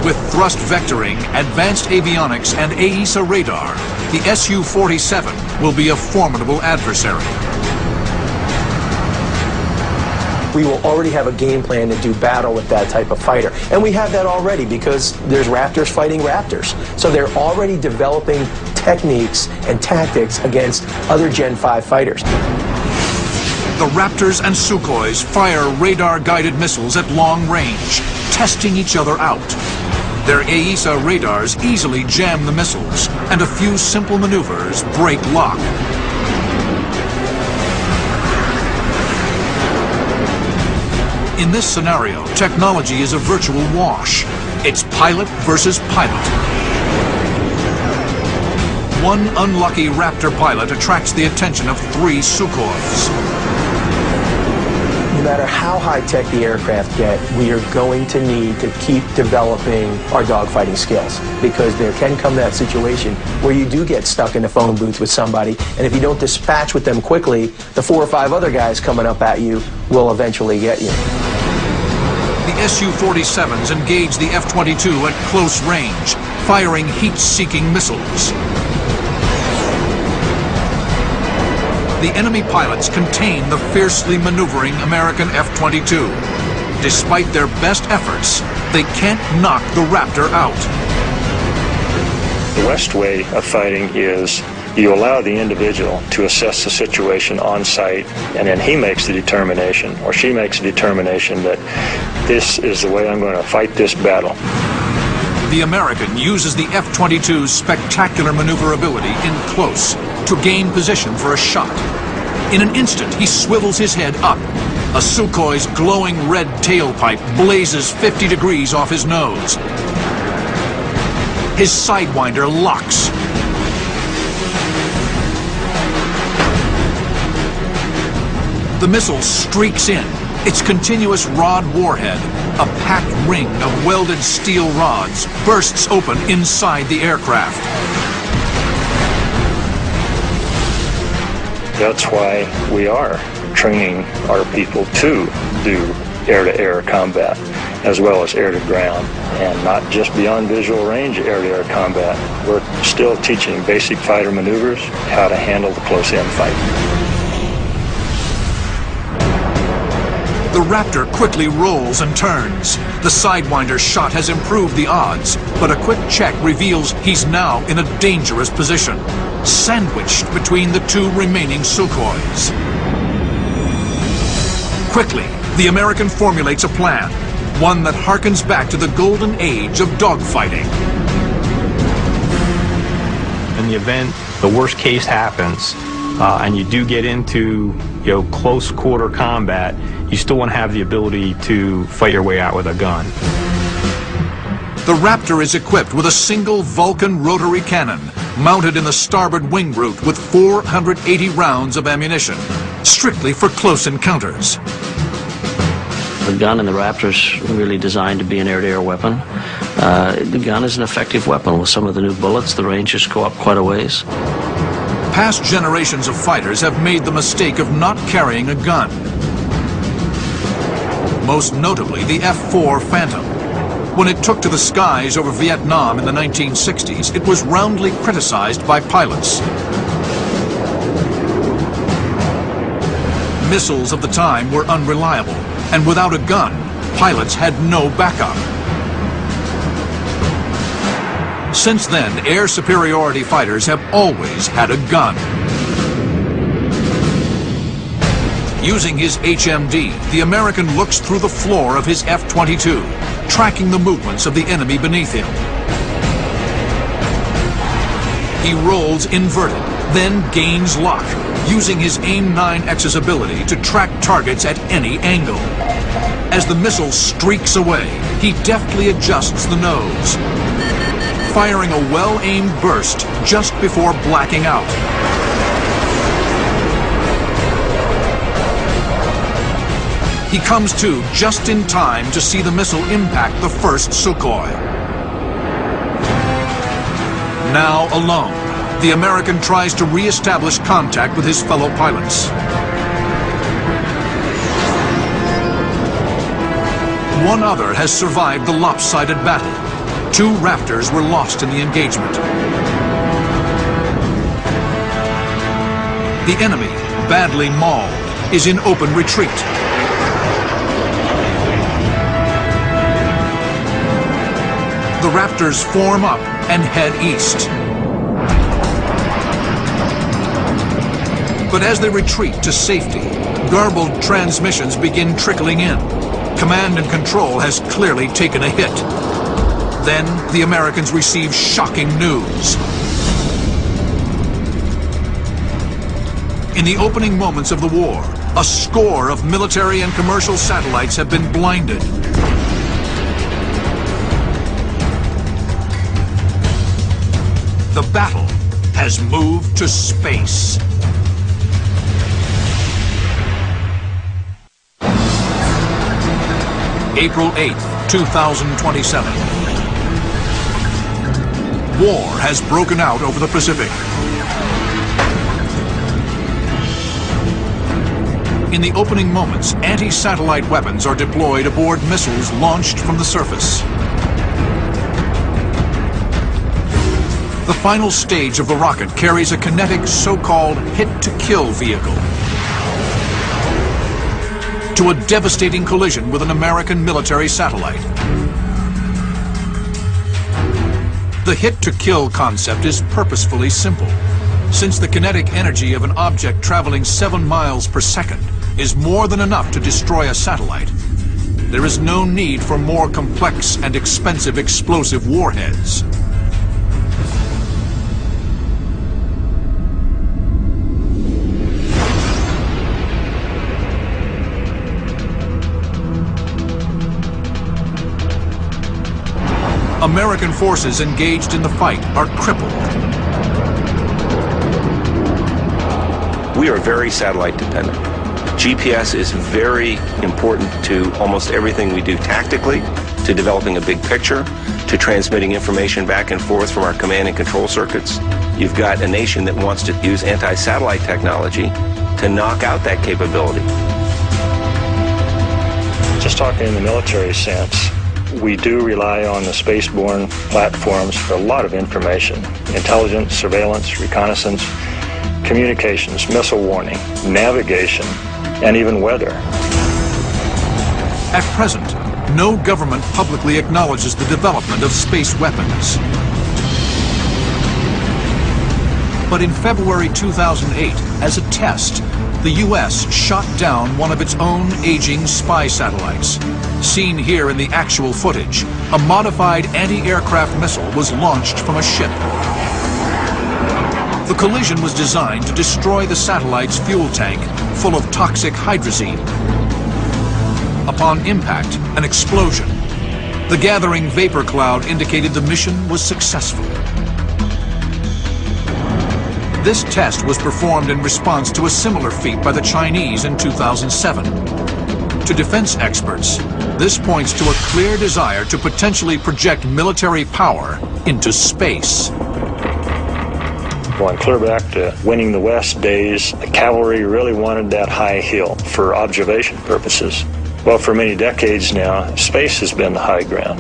With thrust vectoring, advanced avionics, and AESA radar, the Su-47 will be a formidable adversary. We will already have a game plan to do battle with that type of fighter. And we have that already because there's Raptors fighting Raptors. So they're already developing techniques and tactics against other Gen 5 fighters. The Raptors and Sukhois fire radar-guided missiles at long range, testing each other out. Their AESA radars easily jam the missiles, and a few simple maneuvers break lock. In this scenario, technology is a virtual wash. It's pilot versus pilot. One unlucky Raptor pilot attracts the attention of three Sukhois no matter how high-tech the aircraft get, we are going to need to keep developing our dogfighting skills because there can come that situation where you do get stuck in a phone booth with somebody, and if you don't dispatch with them quickly, the four or five other guys coming up at you will eventually get you. The Su-47s engage the F-22 at close range, firing heat-seeking missiles. the enemy pilots contain the fiercely maneuvering American F-22. Despite their best efforts, they can't knock the Raptor out. The West way of fighting is you allow the individual to assess the situation on site, and then he makes the determination, or she makes the determination that this is the way I'm going to fight this battle. The American uses the F-22's spectacular maneuverability in close to gain position for a shot. In an instant, he swivels his head up. A Sukhoi's glowing red tailpipe blazes 50 degrees off his nose. His Sidewinder locks. The missile streaks in, its continuous rod warhead, a packed ring of welded steel rods, bursts open inside the aircraft. That's why we are training our people to do air-to-air combat as well as air-to-ground and not just beyond visual range air-to-air combat. We're still teaching basic fighter maneuvers, how to handle the close-in fight. The Raptor quickly rolls and turns. The Sidewinder shot has improved the odds, but a quick check reveals he's now in a dangerous position sandwiched between the two remaining Sukhois. Quickly, the American formulates a plan, one that harkens back to the golden age of dogfighting. In the event the worst case happens, uh, and you do get into you know close quarter combat, you still want to have the ability to fight your way out with a gun. The Raptor is equipped with a single Vulcan rotary cannon mounted in the starboard wing root with 480 rounds of ammunition, strictly for close encounters. The gun in the Raptor is really designed to be an air-to-air weapon. Uh, the gun is an effective weapon. With some of the new bullets, the ranges go up quite a ways. Past generations of fighters have made the mistake of not carrying a gun. Most notably the F-4 Phantom. When it took to the skies over Vietnam in the 1960s, it was roundly criticized by pilots. Missiles of the time were unreliable, and without a gun, pilots had no backup. Since then, air superiority fighters have always had a gun. Using his HMD, the American looks through the floor of his F-22, tracking the movements of the enemy beneath him. He rolls inverted, then gains lock, using his AIM-9X's ability to track targets at any angle. As the missile streaks away, he deftly adjusts the nose, firing a well-aimed burst just before blacking out. He comes to just in time to see the missile impact the first Sukhoi. Now alone, the American tries to re-establish contact with his fellow pilots. One other has survived the lopsided battle. Two Raptors were lost in the engagement. The enemy, badly mauled, is in open retreat. Raptors form up and head east. But as they retreat to safety, garbled transmissions begin trickling in. Command and control has clearly taken a hit. Then the Americans receive shocking news. In the opening moments of the war, a score of military and commercial satellites have been blinded. The battle has moved to space. April 8th, 2027. War has broken out over the Pacific. In the opening moments, anti-satellite weapons are deployed aboard missiles launched from the surface. The final stage of the rocket carries a kinetic so-called hit-to-kill vehicle to a devastating collision with an American military satellite. The hit-to-kill concept is purposefully simple, since the kinetic energy of an object traveling 7 miles per second is more than enough to destroy a satellite. There is no need for more complex and expensive explosive warheads. American forces engaged in the fight are crippled. We are very satellite dependent. GPS is very important to almost everything we do tactically, to developing a big picture, to transmitting information back and forth from our command and control circuits. You've got a nation that wants to use anti-satellite technology to knock out that capability. Just talking in the military sense, we do rely on the spaceborne platforms for a lot of information intelligence, surveillance, reconnaissance, communications, missile warning, navigation, and even weather. At present, no government publicly acknowledges the development of space weapons. But in February 2008, as a test, the U.S. shot down one of its own aging spy satellites. Seen here in the actual footage, a modified anti-aircraft missile was launched from a ship. The collision was designed to destroy the satellite's fuel tank full of toxic hydrazine. Upon impact, an explosion. The gathering vapor cloud indicated the mission was successful. This test was performed in response to a similar feat by the Chinese in 2007. To defense experts, this points to a clear desire to potentially project military power into space. Going clear back to winning the West days, the cavalry really wanted that high hill for observation purposes. Well, for many decades now, space has been the high ground.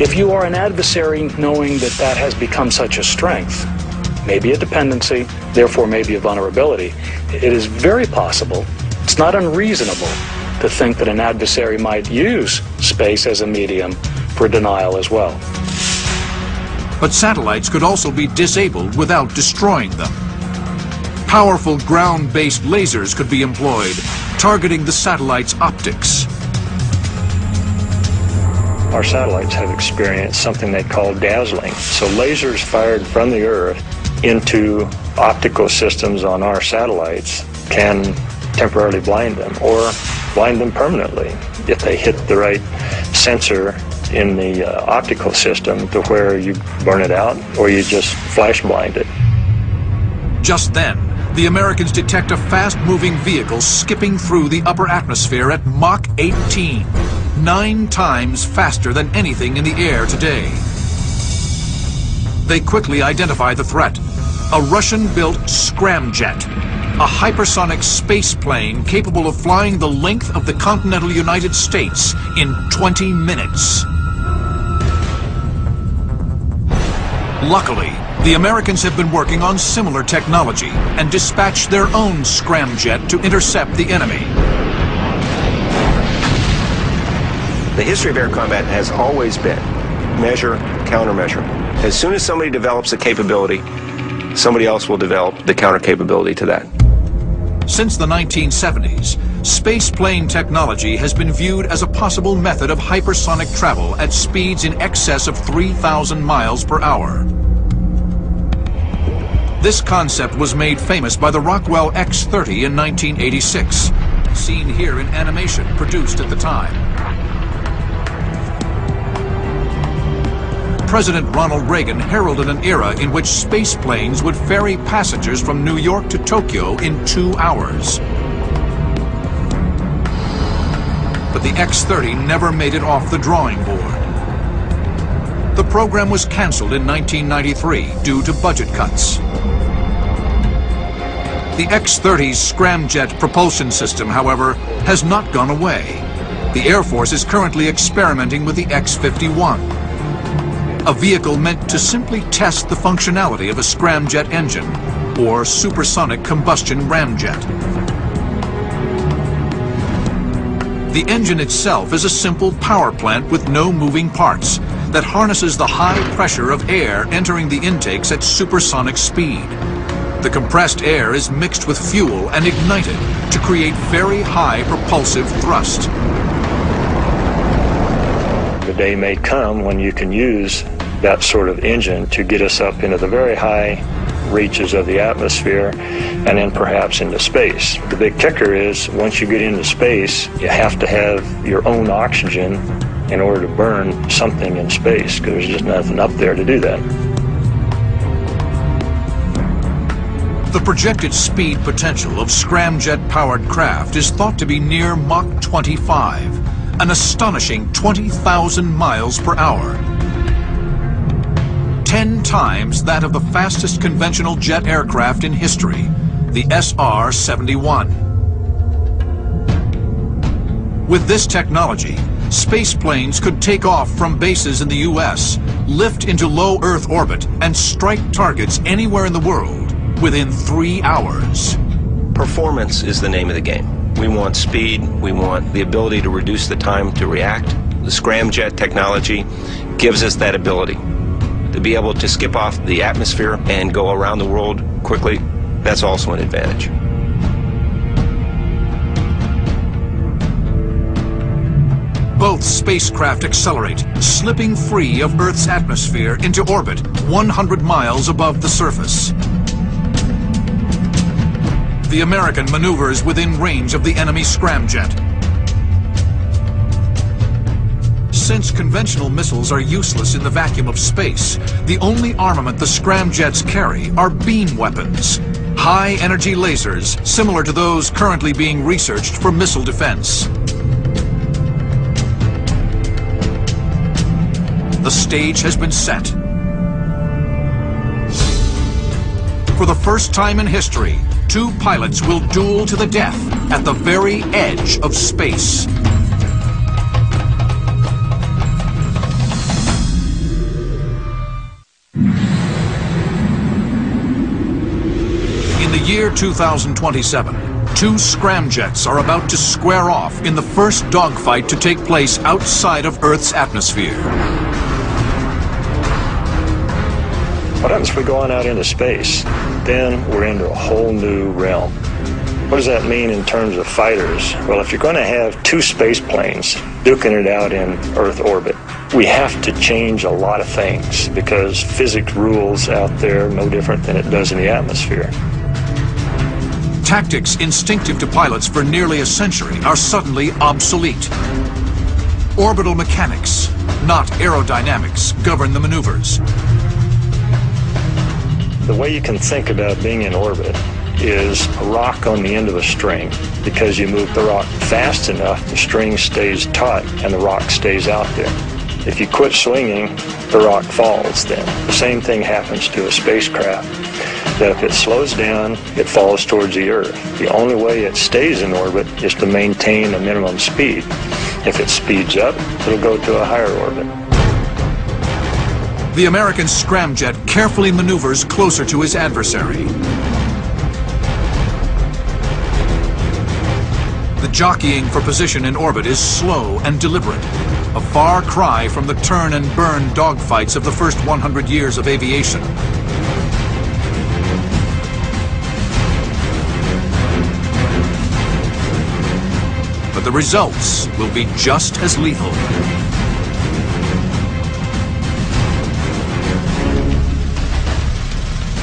If you are an adversary knowing that that has become such a strength, maybe a dependency, therefore maybe a vulnerability, it is very possible, it's not unreasonable to think that an adversary might use space as a medium for denial as well. But satellites could also be disabled without destroying them. Powerful ground-based lasers could be employed, targeting the satellite's optics. Our satellites have experienced something they call dazzling. So lasers fired from the Earth into optical systems on our satellites can temporarily blind them or blind them permanently if they hit the right sensor in the uh, optical system to where you burn it out or you just flash blind it. Just then, the Americans detect a fast-moving vehicle skipping through the upper atmosphere at Mach 18, nine times faster than anything in the air today. They quickly identify the threat, a Russian-built scramjet, a hypersonic space plane capable of flying the length of the continental United States in 20 minutes. Luckily, the Americans have been working on similar technology and dispatched their own scramjet to intercept the enemy. The history of air combat has always been measure, countermeasure. As soon as somebody develops a capability, somebody else will develop the counter capability to that. Since the 1970s, spaceplane technology has been viewed as a possible method of hypersonic travel at speeds in excess of 3,000 miles per hour. This concept was made famous by the Rockwell X-30 in 1986, seen here in animation produced at the time. President Ronald Reagan heralded an era in which space planes would ferry passengers from New York to Tokyo in two hours. But the X-30 never made it off the drawing board. The program was canceled in 1993 due to budget cuts. The X-30's scramjet propulsion system, however, has not gone away. The Air Force is currently experimenting with the X-51, a vehicle meant to simply test the functionality of a scramjet engine or supersonic combustion ramjet. The engine itself is a simple power plant with no moving parts that harnesses the high pressure of air entering the intakes at supersonic speed. The compressed air is mixed with fuel and ignited to create very high propulsive thrust. The day may come when you can use that sort of engine to get us up into the very high reaches of the atmosphere and then perhaps into space. The big kicker is once you get into space, you have to have your own oxygen in order to burn something in space because there's just nothing up there to do that. The projected speed potential of scramjet-powered craft is thought to be near Mach 25, an astonishing 20,000 miles per hour. Ten times that of the fastest conventional jet aircraft in history, the SR-71. With this technology, space planes could take off from bases in the U.S., lift into low Earth orbit, and strike targets anywhere in the world within three hours. Performance is the name of the game. We want speed, we want the ability to reduce the time to react. The scramjet technology gives us that ability. To be able to skip off the atmosphere and go around the world quickly, that's also an advantage. Both spacecraft accelerate, slipping free of Earth's atmosphere into orbit 100 miles above the surface the American maneuvers within range of the enemy scramjet. Since conventional missiles are useless in the vacuum of space, the only armament the scramjets carry are beam weapons, high-energy lasers similar to those currently being researched for missile defense. The stage has been set. For the first time in history, two pilots will duel to the death at the very edge of space. Year 2027, two scramjets are about to square off in the first dogfight to take place outside of Earth's atmosphere. What happens if we go on out into space? Then we're into a whole new realm. What does that mean in terms of fighters? Well, if you're going to have two space planes duking it out in Earth orbit, we have to change a lot of things because physics rules out there no different than it does in the atmosphere. Tactics instinctive to pilots for nearly a century are suddenly obsolete. Orbital mechanics, not aerodynamics, govern the maneuvers. The way you can think about being in orbit is a rock on the end of a string. Because you move the rock fast enough, the string stays taut and the rock stays out there. If you quit swinging, the rock falls then. The same thing happens to a spacecraft. If it slows down, it falls towards the Earth. The only way it stays in orbit is to maintain a minimum speed. If it speeds up, it'll go to a higher orbit. The American scramjet carefully maneuvers closer to his adversary. The jockeying for position in orbit is slow and deliberate, a far cry from the turn and burn dogfights of the first 100 years of aviation. But the results will be just as lethal.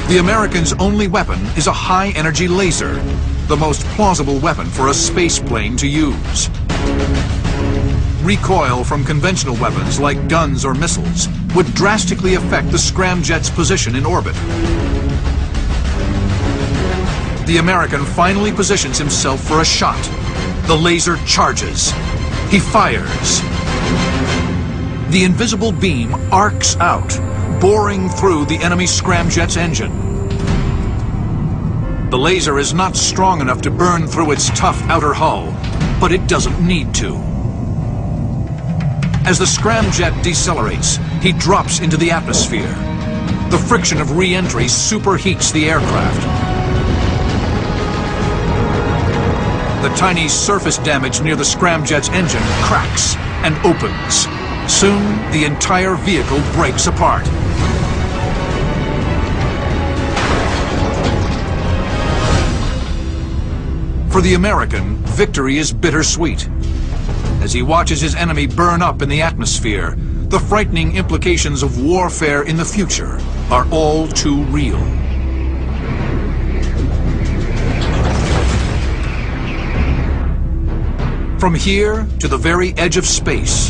The Americans' only weapon is a high-energy laser, the most plausible weapon for a space plane to use. Recoil from conventional weapons like guns or missiles would drastically affect the scramjet's position in orbit. The American finally positions himself for a shot. The laser charges. He fires. The invisible beam arcs out, boring through the enemy scramjet's engine. The laser is not strong enough to burn through its tough outer hull, but it doesn't need to. As the scramjet decelerates, he drops into the atmosphere. The friction of re-entry superheats the aircraft. The tiny surface damage near the scramjet's engine cracks and opens. Soon, the entire vehicle breaks apart. For the American, victory is bittersweet. As he watches his enemy burn up in the atmosphere, the frightening implications of warfare in the future are all too real. From here to the very edge of space,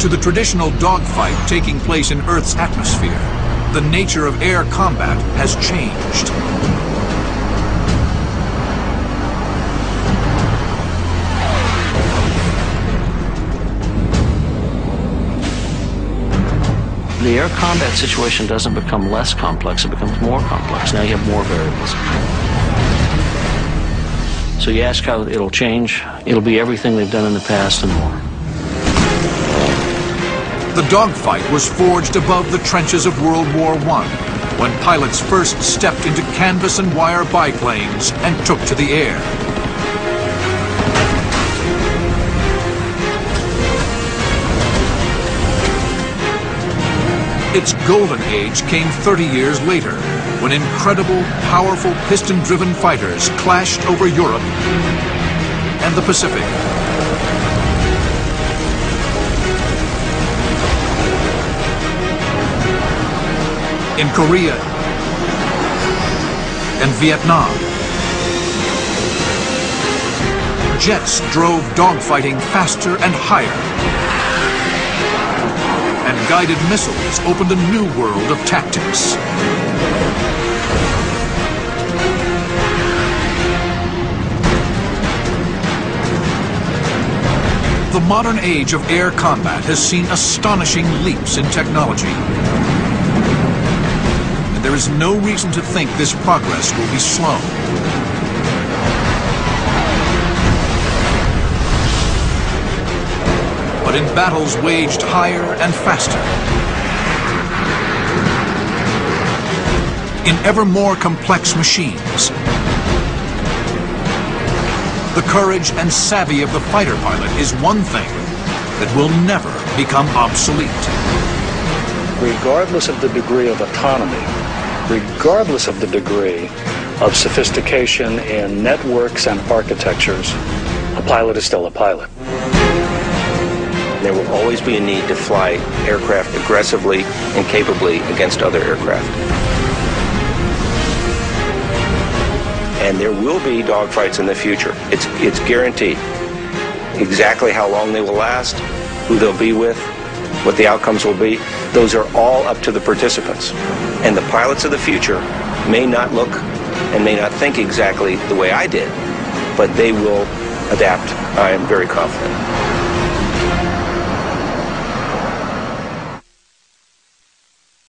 to the traditional dogfight taking place in Earth's atmosphere, the nature of air combat has changed. The air combat situation doesn't become less complex, it becomes more complex. Now you have more variables. So you ask how it'll change, it'll be everything they've done in the past and more. The dogfight was forged above the trenches of World War I, when pilots first stepped into canvas and wire biplanes and took to the air. Its golden age came 30 years later, when incredible, powerful piston-driven fighters clashed over Europe and the Pacific. In Korea and Vietnam, jets drove dogfighting faster and higher and guided missiles opened a new world of tactics. Modern age of air combat has seen astonishing leaps in technology. And there is no reason to think this progress will be slow. but in battles waged higher and faster. In ever more complex machines. The courage and savvy of the fighter pilot is one thing that will never become obsolete. Regardless of the degree of autonomy, regardless of the degree of sophistication in networks and architectures, a pilot is still a pilot. There will always be a need to fly aircraft aggressively and capably against other aircraft. And there will be dogfights in the future. It's, it's guaranteed. Exactly how long they will last, who they'll be with, what the outcomes will be, those are all up to the participants. And the pilots of the future may not look and may not think exactly the way I did, but they will adapt. I am very confident.